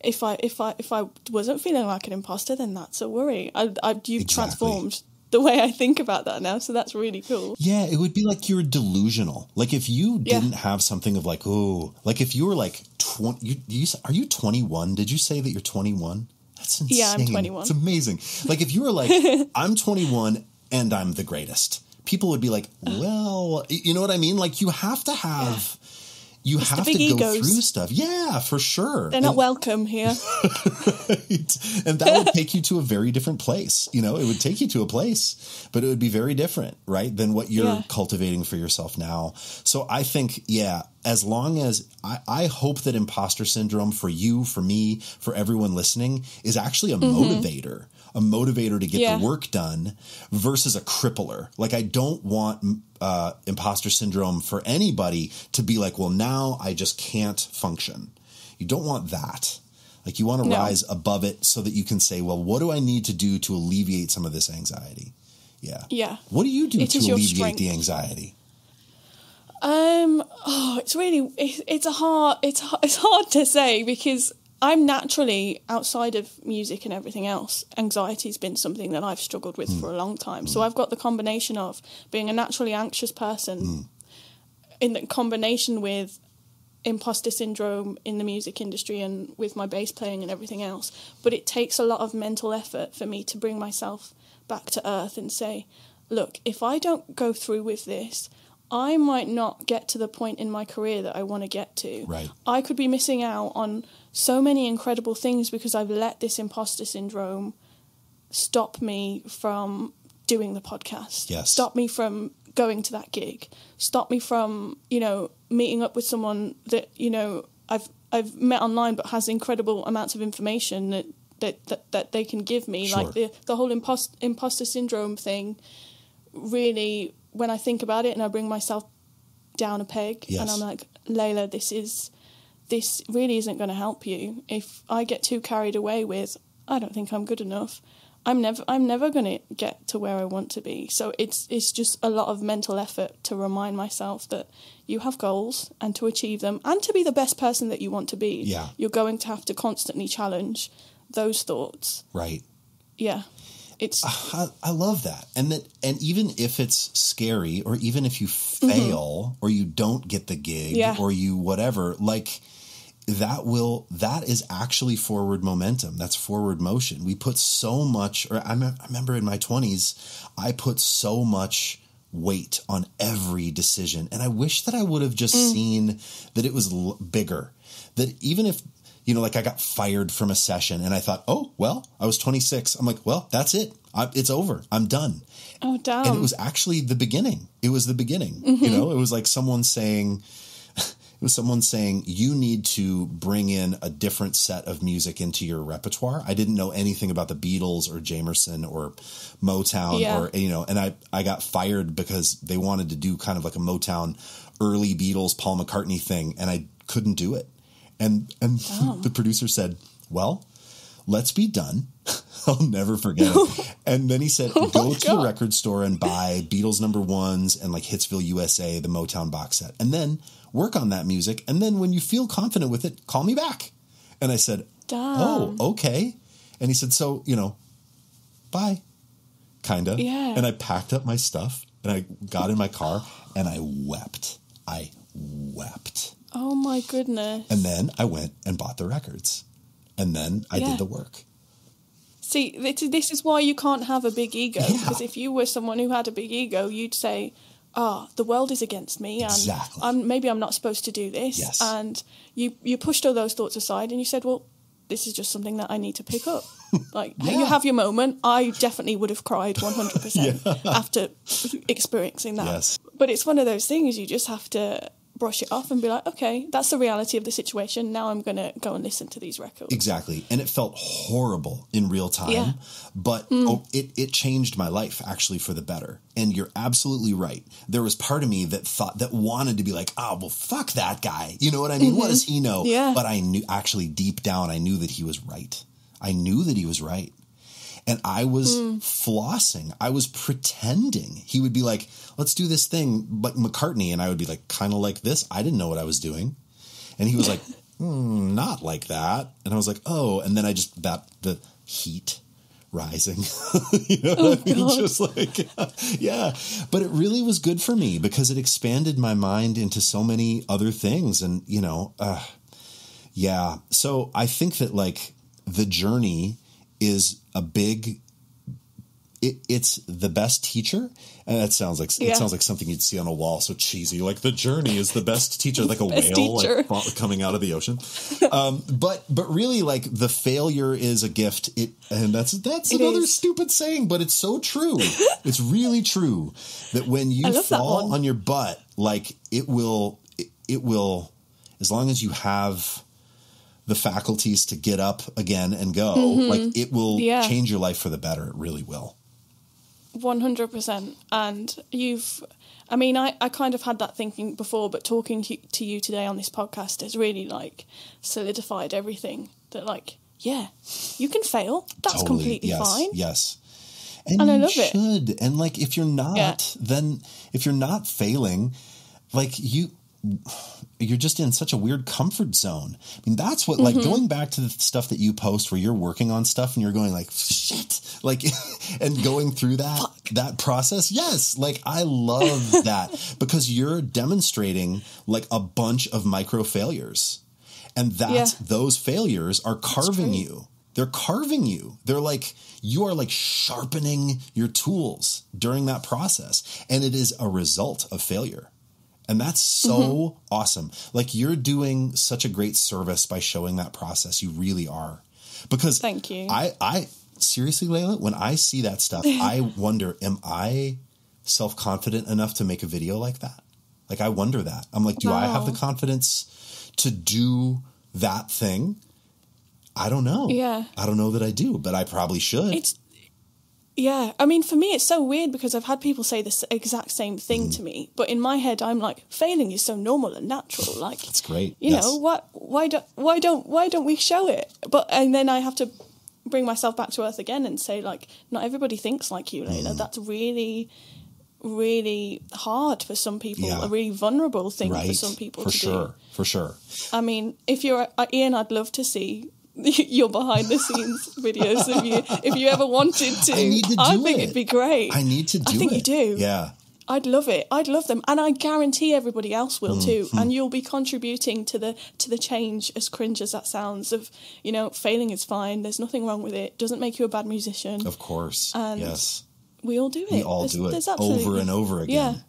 if I if I if I wasn't feeling like an imposter, then that's a worry. I, I you've Exactly. transformed the way I think about that now, so that's really cool. Yeah, it would be like you're delusional. Like if you didn't have something of like, oh, like if you were like twenty, you, you are you 21? Did you say that you're 21? That's insane. Yeah, I'm 21. It's amazing. Like if you were like, I'm 21 and I'm the greatest, people would be like, uh-huh. well, you know what I mean? Like you have to have. You the have to go egos. through stuff. Yeah, for sure. They're not And- welcome here. right? And that would take you to a very different place. You know, it would take you to a place, but it would be very different, right, than what you're Yeah. cultivating for yourself now. So I think, yeah, as long as I, I hope that imposter syndrome for you, for me, for everyone listening is actually a motivator, a motivator to get Yeah. the work done versus a crippler. Like, I don't want uh, imposter syndrome for anybody to be like, well, now I just can't function. You don't want that. Like you want to No. rise above it so that you can say, well, what do I need to do to alleviate some of this anxiety? Yeah. Yeah. What do you do It to alleviate the anxiety? Um, oh, it's really it's, it's a hard it's it's hard to say because I'm naturally outside of music and everything else. Anxiety's been something that I've struggled with for a long time. So I've got the combination of being a naturally anxious person in the combination with imposter syndrome in the music industry and with my bass playing and everything else. But it takes a lot of mental effort for me to bring myself back to earth and say, look, if I don't go through with this, I might not get to the point in my career that I want to get to. Right. I could be missing out on so many incredible things because I've let this imposter syndrome stop me from doing the podcast. Yes. Stop me from going to that gig. Stop me from, you know, meeting up with someone that, you know, I've I've met online but has incredible amounts of information that that, that, that they can give me. Sure. Like the the whole impost, imposter syndrome thing really when I think about it and I bring myself down a peg and I'm like, Leyla, this is this really isn't going to help you. If I get too carried away with, I don't think I'm good enough, I'm never I'm never gonna get to where I want to be. So it's it's just a lot of mental effort to remind myself that you have goals and to achieve them and to be the best person that you want to be. Yeah. You're going to have to constantly challenge those thoughts. Right. Yeah. It's I, I love that. And that and even if it's scary or even if you fail or you don't get the gig Mm-hmm. Yeah. or you whatever, like that will that is actually forward momentum. That's forward motion. We put so much or I, me- I remember in my 20s I put so much weight on every decision and I wish that I would have just seen that it was l- bigger. That even if you know, like I got fired from a session and I thought, oh, well, I was 26. I'm like, well, that's it. I, it's over. I'm done. oh damn. And it was actually the beginning. It was the beginning. You mm-hmm. know, it was like someone saying, it was someone saying, you need to bring in a different set of music into your repertoire. I didn't know anything about the Beatles or Jamerson or Motown Yeah. or, you know, and I, I got fired because they wanted to do kind of like a Motown early Beatles, Paul McCartney thing. And I couldn't do it. And, and the producer said, well, let's be done. I'll never forget it. And then he said, go to the record store and buy Beatles number ones and like Hitsville USA, the Motown box set, and then work on that music. And then when you feel confident with it, call me back. And I said, oh, okay. And he said, so, you know, bye, kind of. Yeah. And I packed up my stuff and I got in my car and I wept. I wept. Oh my goodness. And then I went and bought the records. And then I Yeah. did the work. See, this is, why you can't have a big ego. Yeah. Because if you were someone who had a big ego, you'd say, "Ah, the world is against me, and Exactly. I'm, maybe I'm not supposed to do this." Yes. And you you pushed all those thoughts aside, and you said, "Well, this is just something that I need to pick up." Like Yeah. you have your moment. I definitely would have cried 100 percent after experiencing that. Yes. But it's one of those things you just have to brush it off and be like, "Okay, that's the reality of the situation. Now I'm going to go and listen to these records." Exactly. And it felt horrible in real time, Yeah. but mm. oh, it, it changed my life actually for the better. And you're absolutely right. There was part of me that thought, that wanted to be like, oh, well, fuck that guy. You know what I mean? What does he mm-hmm. know? Yeah. But I knew, actually, deep down, I knew that he was right. I knew that he was right. And I was mm. flossing. I was pretending. He would be like, let's do this thing like McCartney. And I would be like, kind of like this. I didn't know what I was doing. And he was like, "Hmm, not like that. And I was like, oh. And then I just, that, the heat rising. you know what I mean? God. Just like, yeah. But it really was good for me because it expanded my mind into so many other things. And, you know, uh, yeah. So I think that like the journey is a big it, it's the best teacher and that sounds like it sounds like something you'd see on a wall so cheesy. Like the journey is the best teacher like a whale like coming out of the ocean. Um, but but really like the failure is a gift. It and that's that's It another is. stupid saying but it's so true. It's really true that when you I love that fall on your butt like it will it, it will as long as you have the faculties to get up again and go like it will Mm-hmm. Yeah. change your life for the better. It really will One hundred percent, and you've. I mean, I, I kind of had that thinking before, but talking to, to you today on this podcast has really like solidified everything. That like, yeah, you can fail. That's completely yes, fine. Yes. And, And I you love it. should. And like if you're not, Yeah. then if you're not failing, like you you're just in such a weird comfort zone. I mean, that's what Mm-hmm. like going back to the stuff that you post where you're working on stuff and you're going like shit, like and going through that that process. Yes, like I love that because you're demonstrating like a bunch of micro failures. And that Yeah. those failures are carving you. They're carving you. They're like you are like sharpening your tools during that process and it is a result of failure. And that's so Mm-hmm. awesome. Like you're doing such a great service by showing that process. You really are. Because Thank you. I I seriously Leyla, when I see that stuff, I wonder am I self-confident enough to make a video like that? Like I wonder that. I'm like do I have the confidence to do that thing? I don't know. Yeah. I don't know that I do, but I probably should. It's yeah. I mean, for me, it's so weird because I've had people say this exact same thing Mm. to me, but in my head, I'm like, failing is so normal and natural. Like, That's great. you Yes. know what? Why don't why don't why don't we show it? But and then I have to bring myself back to earth again and say like not everybody thinks like you Leyla. Mm. That's really really hard for some people, Yeah. a really vulnerable thing right for some people for to sure do. for sure I mean, if you're Ian, I'd love to see your behind the scenes videos of you if you ever wanted to. I to I think it. it'd be great. i need to do it. I think it you do. yeah I'd love it. I'd love them, and I guarantee everybody else will too. Mm-hmm. And you'll be contributing to the to the change. As cringe as that sounds, of you know, failing is fine. There's nothing wrong with it. Doesn't make you a bad musician. of course And yes we all do it. we all There's- do it over and over again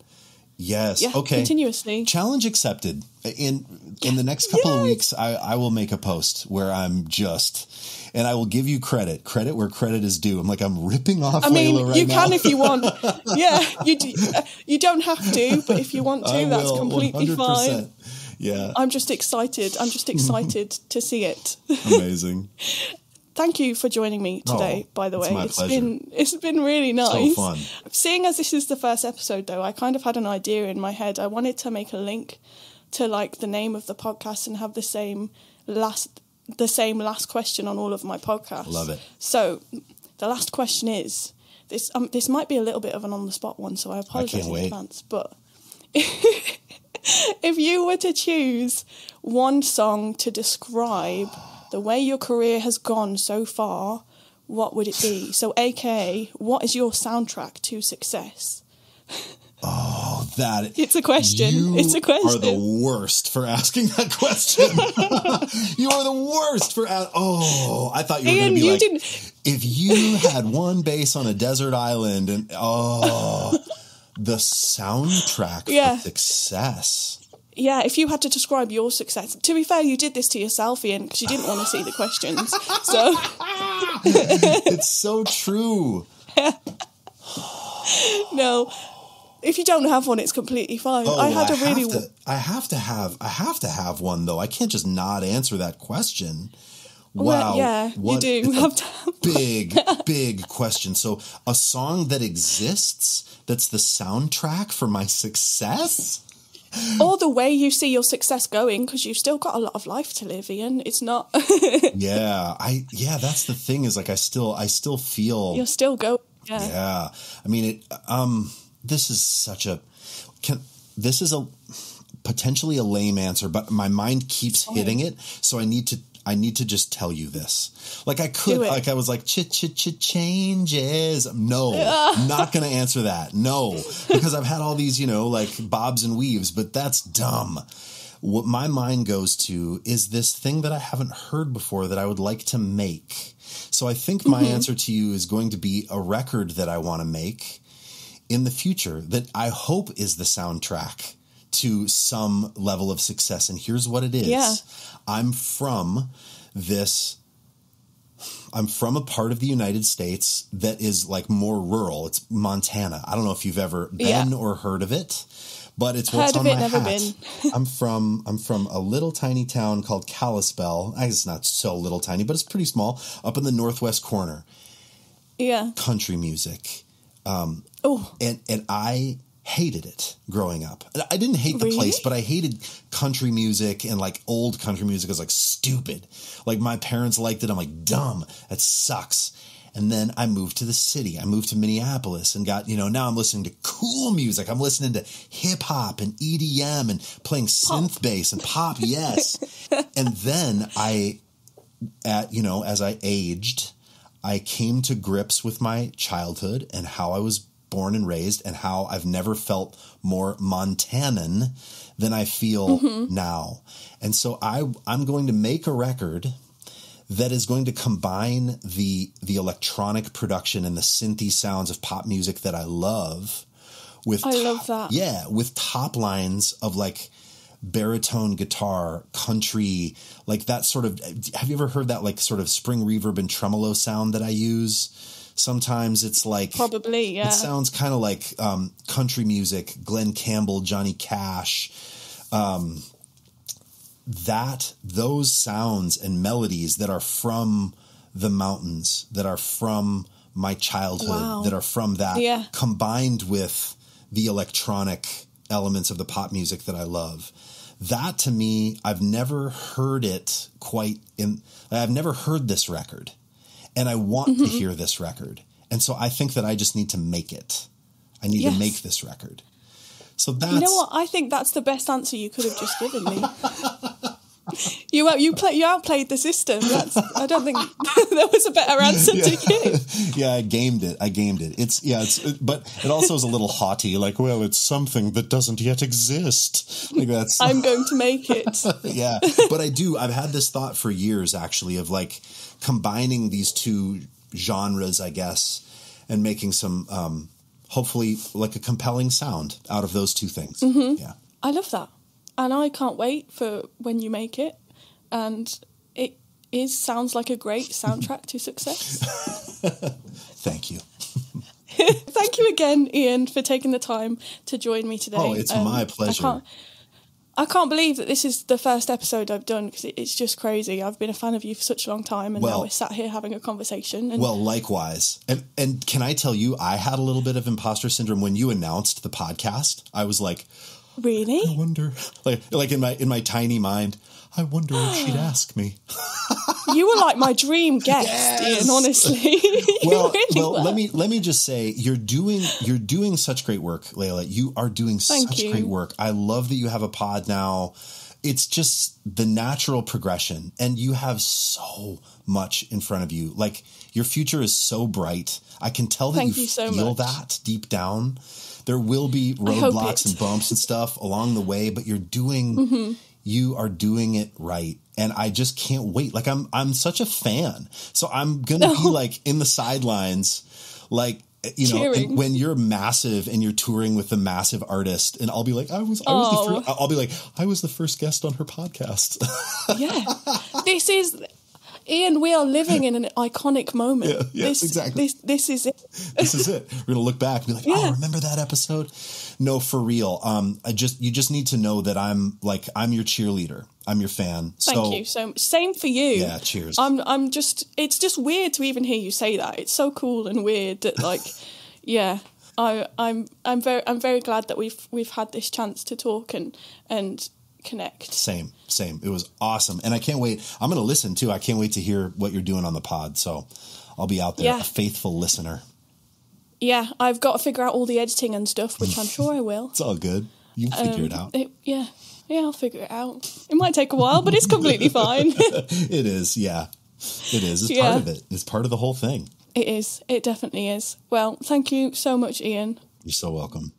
yes Yeah, okay continuously. challenge accepted in in the next couple of weeks I, I will make a post where i'm just and i will give you credit credit where credit is due i'm like i'm ripping off I mean, Leyla right you now. can if you want. yeah, you do, uh, you don't have to, but if you want to, I that's will, completely 100%. fine. yeah I'm just excited. I'm just excited to see it. amazing Thank you for joining me today. Oh, by the it's way, it's pleasure. been it's been really nice. fun. Seeing as this is the first episode, though, I kind of had an idea in my head. I wanted to make a link to like the name of the podcast and have the same last the same last question on all of my podcasts. Love it. So, the last question is this. Um, this might be a little bit of an on the spot one, so I apologize can't in advance. But if you were to choose one song to describe the way your career has gone so far, what would it be? So, AKA, what is your soundtrack to success? Oh, that It's a question. It's a question. You are the worst for asking that question. you are the worst for a- oh, I thought you were going to be you like didn't. if you had one bass on a desert island and oh, the soundtrack Yeah. for success. Yeah, if you had to describe your success. To be fair, you did this to yourself, Ian, because you didn't want to see the questions. So, It's so true. no. If you don't have one, it's completely fine. Oh, I had a have really. to, I have to have I have to have one though. I can't just not answer that question. Well, Wow. yeah, you do a have to have big, big question. So, a song that exists that's the soundtrack for my success? Or the way you see your success going, because you've still got a lot of life to live, Ian. It's not. Yeah, I yeah, that's the thing is like I still I still feel You're still going. Yeah. Yeah. I mean it um this is such a can this is a potentially a lame answer, but my mind keeps hitting it, so I need to I need to just tell you this. Like I could like I was like ch ch ch changes. No. not going to answer that. No. Because I've had all these, you know, like bobs and weaves, but that's dumb. What my mind goes to is this thing that I haven't heard before that I would like to make. So I think my mm-hmm. answer to you is going to be a record that I want to make in the future that I hope is the soundtrack to some level of success. And here's what it is Yeah. I'm from this. I'm from a part of the United States that is like more rural. It's Montana. I don't know if you've ever been Yeah. or heard of it, but it's what's Heard on it, my never hat. been. I'm from I'm from a little tiny town called Kalispell. I guess it's not so little tiny, but it's pretty small, up in the northwest corner. Yeah. Country music Um, Oh, and and I hated it growing up. I didn't hate the Really? place, but I hated country music and like old country music is like stupid. Like my parents liked it. I'm like dumb. That sucks. And then I moved to the city. I moved to Minneapolis and got, you know, now I'm listening to cool music. I'm listening to hip hop and EDM and playing synth bass and pop. Yes. and then I, at, you know, as I aged, I came to grips with my childhood and how I was born and raised and how I've never felt more Montanan than I feel mm-hmm. now. And so I I'm going to make a record that is going to combine the the electronic production and the synthy sounds of pop music that I love with I top- love that. Yeah, with top lines of like baritone guitar, country, like that sort of. Have you ever heard that like sort of spring reverb and tremolo sound that I use? Sometimes it's like probably. Yeah. it sounds kind of like um, country music, Glen Campbell, Johnny Cash. Um, that those sounds and melodies that are from the mountains, that are from my childhood, Wow. that are from that, Yeah. combined with the electronic elements of the pop music that I love. That to me, I've never heard it quite in. I've never heard this record, and I want Mm-hmm. to hear this record. And so I think that I just need to make it. I need Yes. to make this record. So that's You know what? I think that's the best answer you could have just given me. you out- you play you outplayed the system. That's I don't think there was a better answer to give. yeah, I gamed it. I gamed it. It's yeah, it's but it also is a little haughty. Like, well, it's something that doesn't yet exist. Like that's I'm going to make it. yeah. But I do. I've had this thought for years, actually, of like combining these two genres, I guess, and making some um, hopefully like a compelling sound out of those two things. Mm-hmm. Yeah. I love that. And I can't wait for when you make it. And it is sounds like a great soundtrack to success. Thank you. Thank you again, Ian, for taking the time to join me today. Um, Oh, it's my I pleasure. can't, I can't believe that this is the first episode I've done because it's just crazy. I've been a fan of you for such a long time, and Well- now we're sat here having a conversation. And Well, likewise. And and can I tell you, I had a little bit of imposter syndrome when you announced the podcast. I was like, I wonder, like like in my in my tiny mind, I wonder if she'd ask me. you were like my dream guest, Ian. Honestly, well, really well, were. let me let me just say you're doing you're doing such great work, Leyla. You are doing Thank such you. great work. I love that you have a pod now. It's just the natural progression, and you have so much in front of you. Like your future is so bright. I can tell that Thank you, you so feel much. that deep down. There will be roadblocks and bumps and stuff along the way, but you're doing Mm-hmm. you are doing it right. And i just can't wait. Like i'm i'm such a fan. So i'm gonna be like in the sidelines like you know when you're massive and you're touring with the massive artist and i'll be like i was i was the Oh. first i'll be like i was the first guest on her podcast. Yeah, this is. Ian, we are living in an iconic moment. Yeah, yeah, this, exactly. This, this is it. this is it we're gonna look back and be like oh Yeah. remember that episode no for real um i just you just need to know that i'm like i'm your cheerleader i'm your fan Thank so you so much. Same for you. Yeah, cheers. I'm I'm just it's just weird to even hear you say that. It's so cool and weird that like yeah. I I'm I'm very I'm very glad that we've we've had this chance to talk and and connect. Same, same. It was awesome. And I can't wait. I'm going to listen too. I can't wait to hear what you're doing on the pod. So I'll be out there, Yeah. a faithful listener. Yeah, I've got to figure out all the editing and stuff, which I'm sure I will. It's all good. You can figure it Um, out. it- yeah. Yeah, I'll figure it out. It might take a while, but it's completely fine. it is. Yeah. It is. It's Yeah. part of it. It's part of the whole thing. it is. It definitely is. Well, thank you so much, Ian. You're so welcome.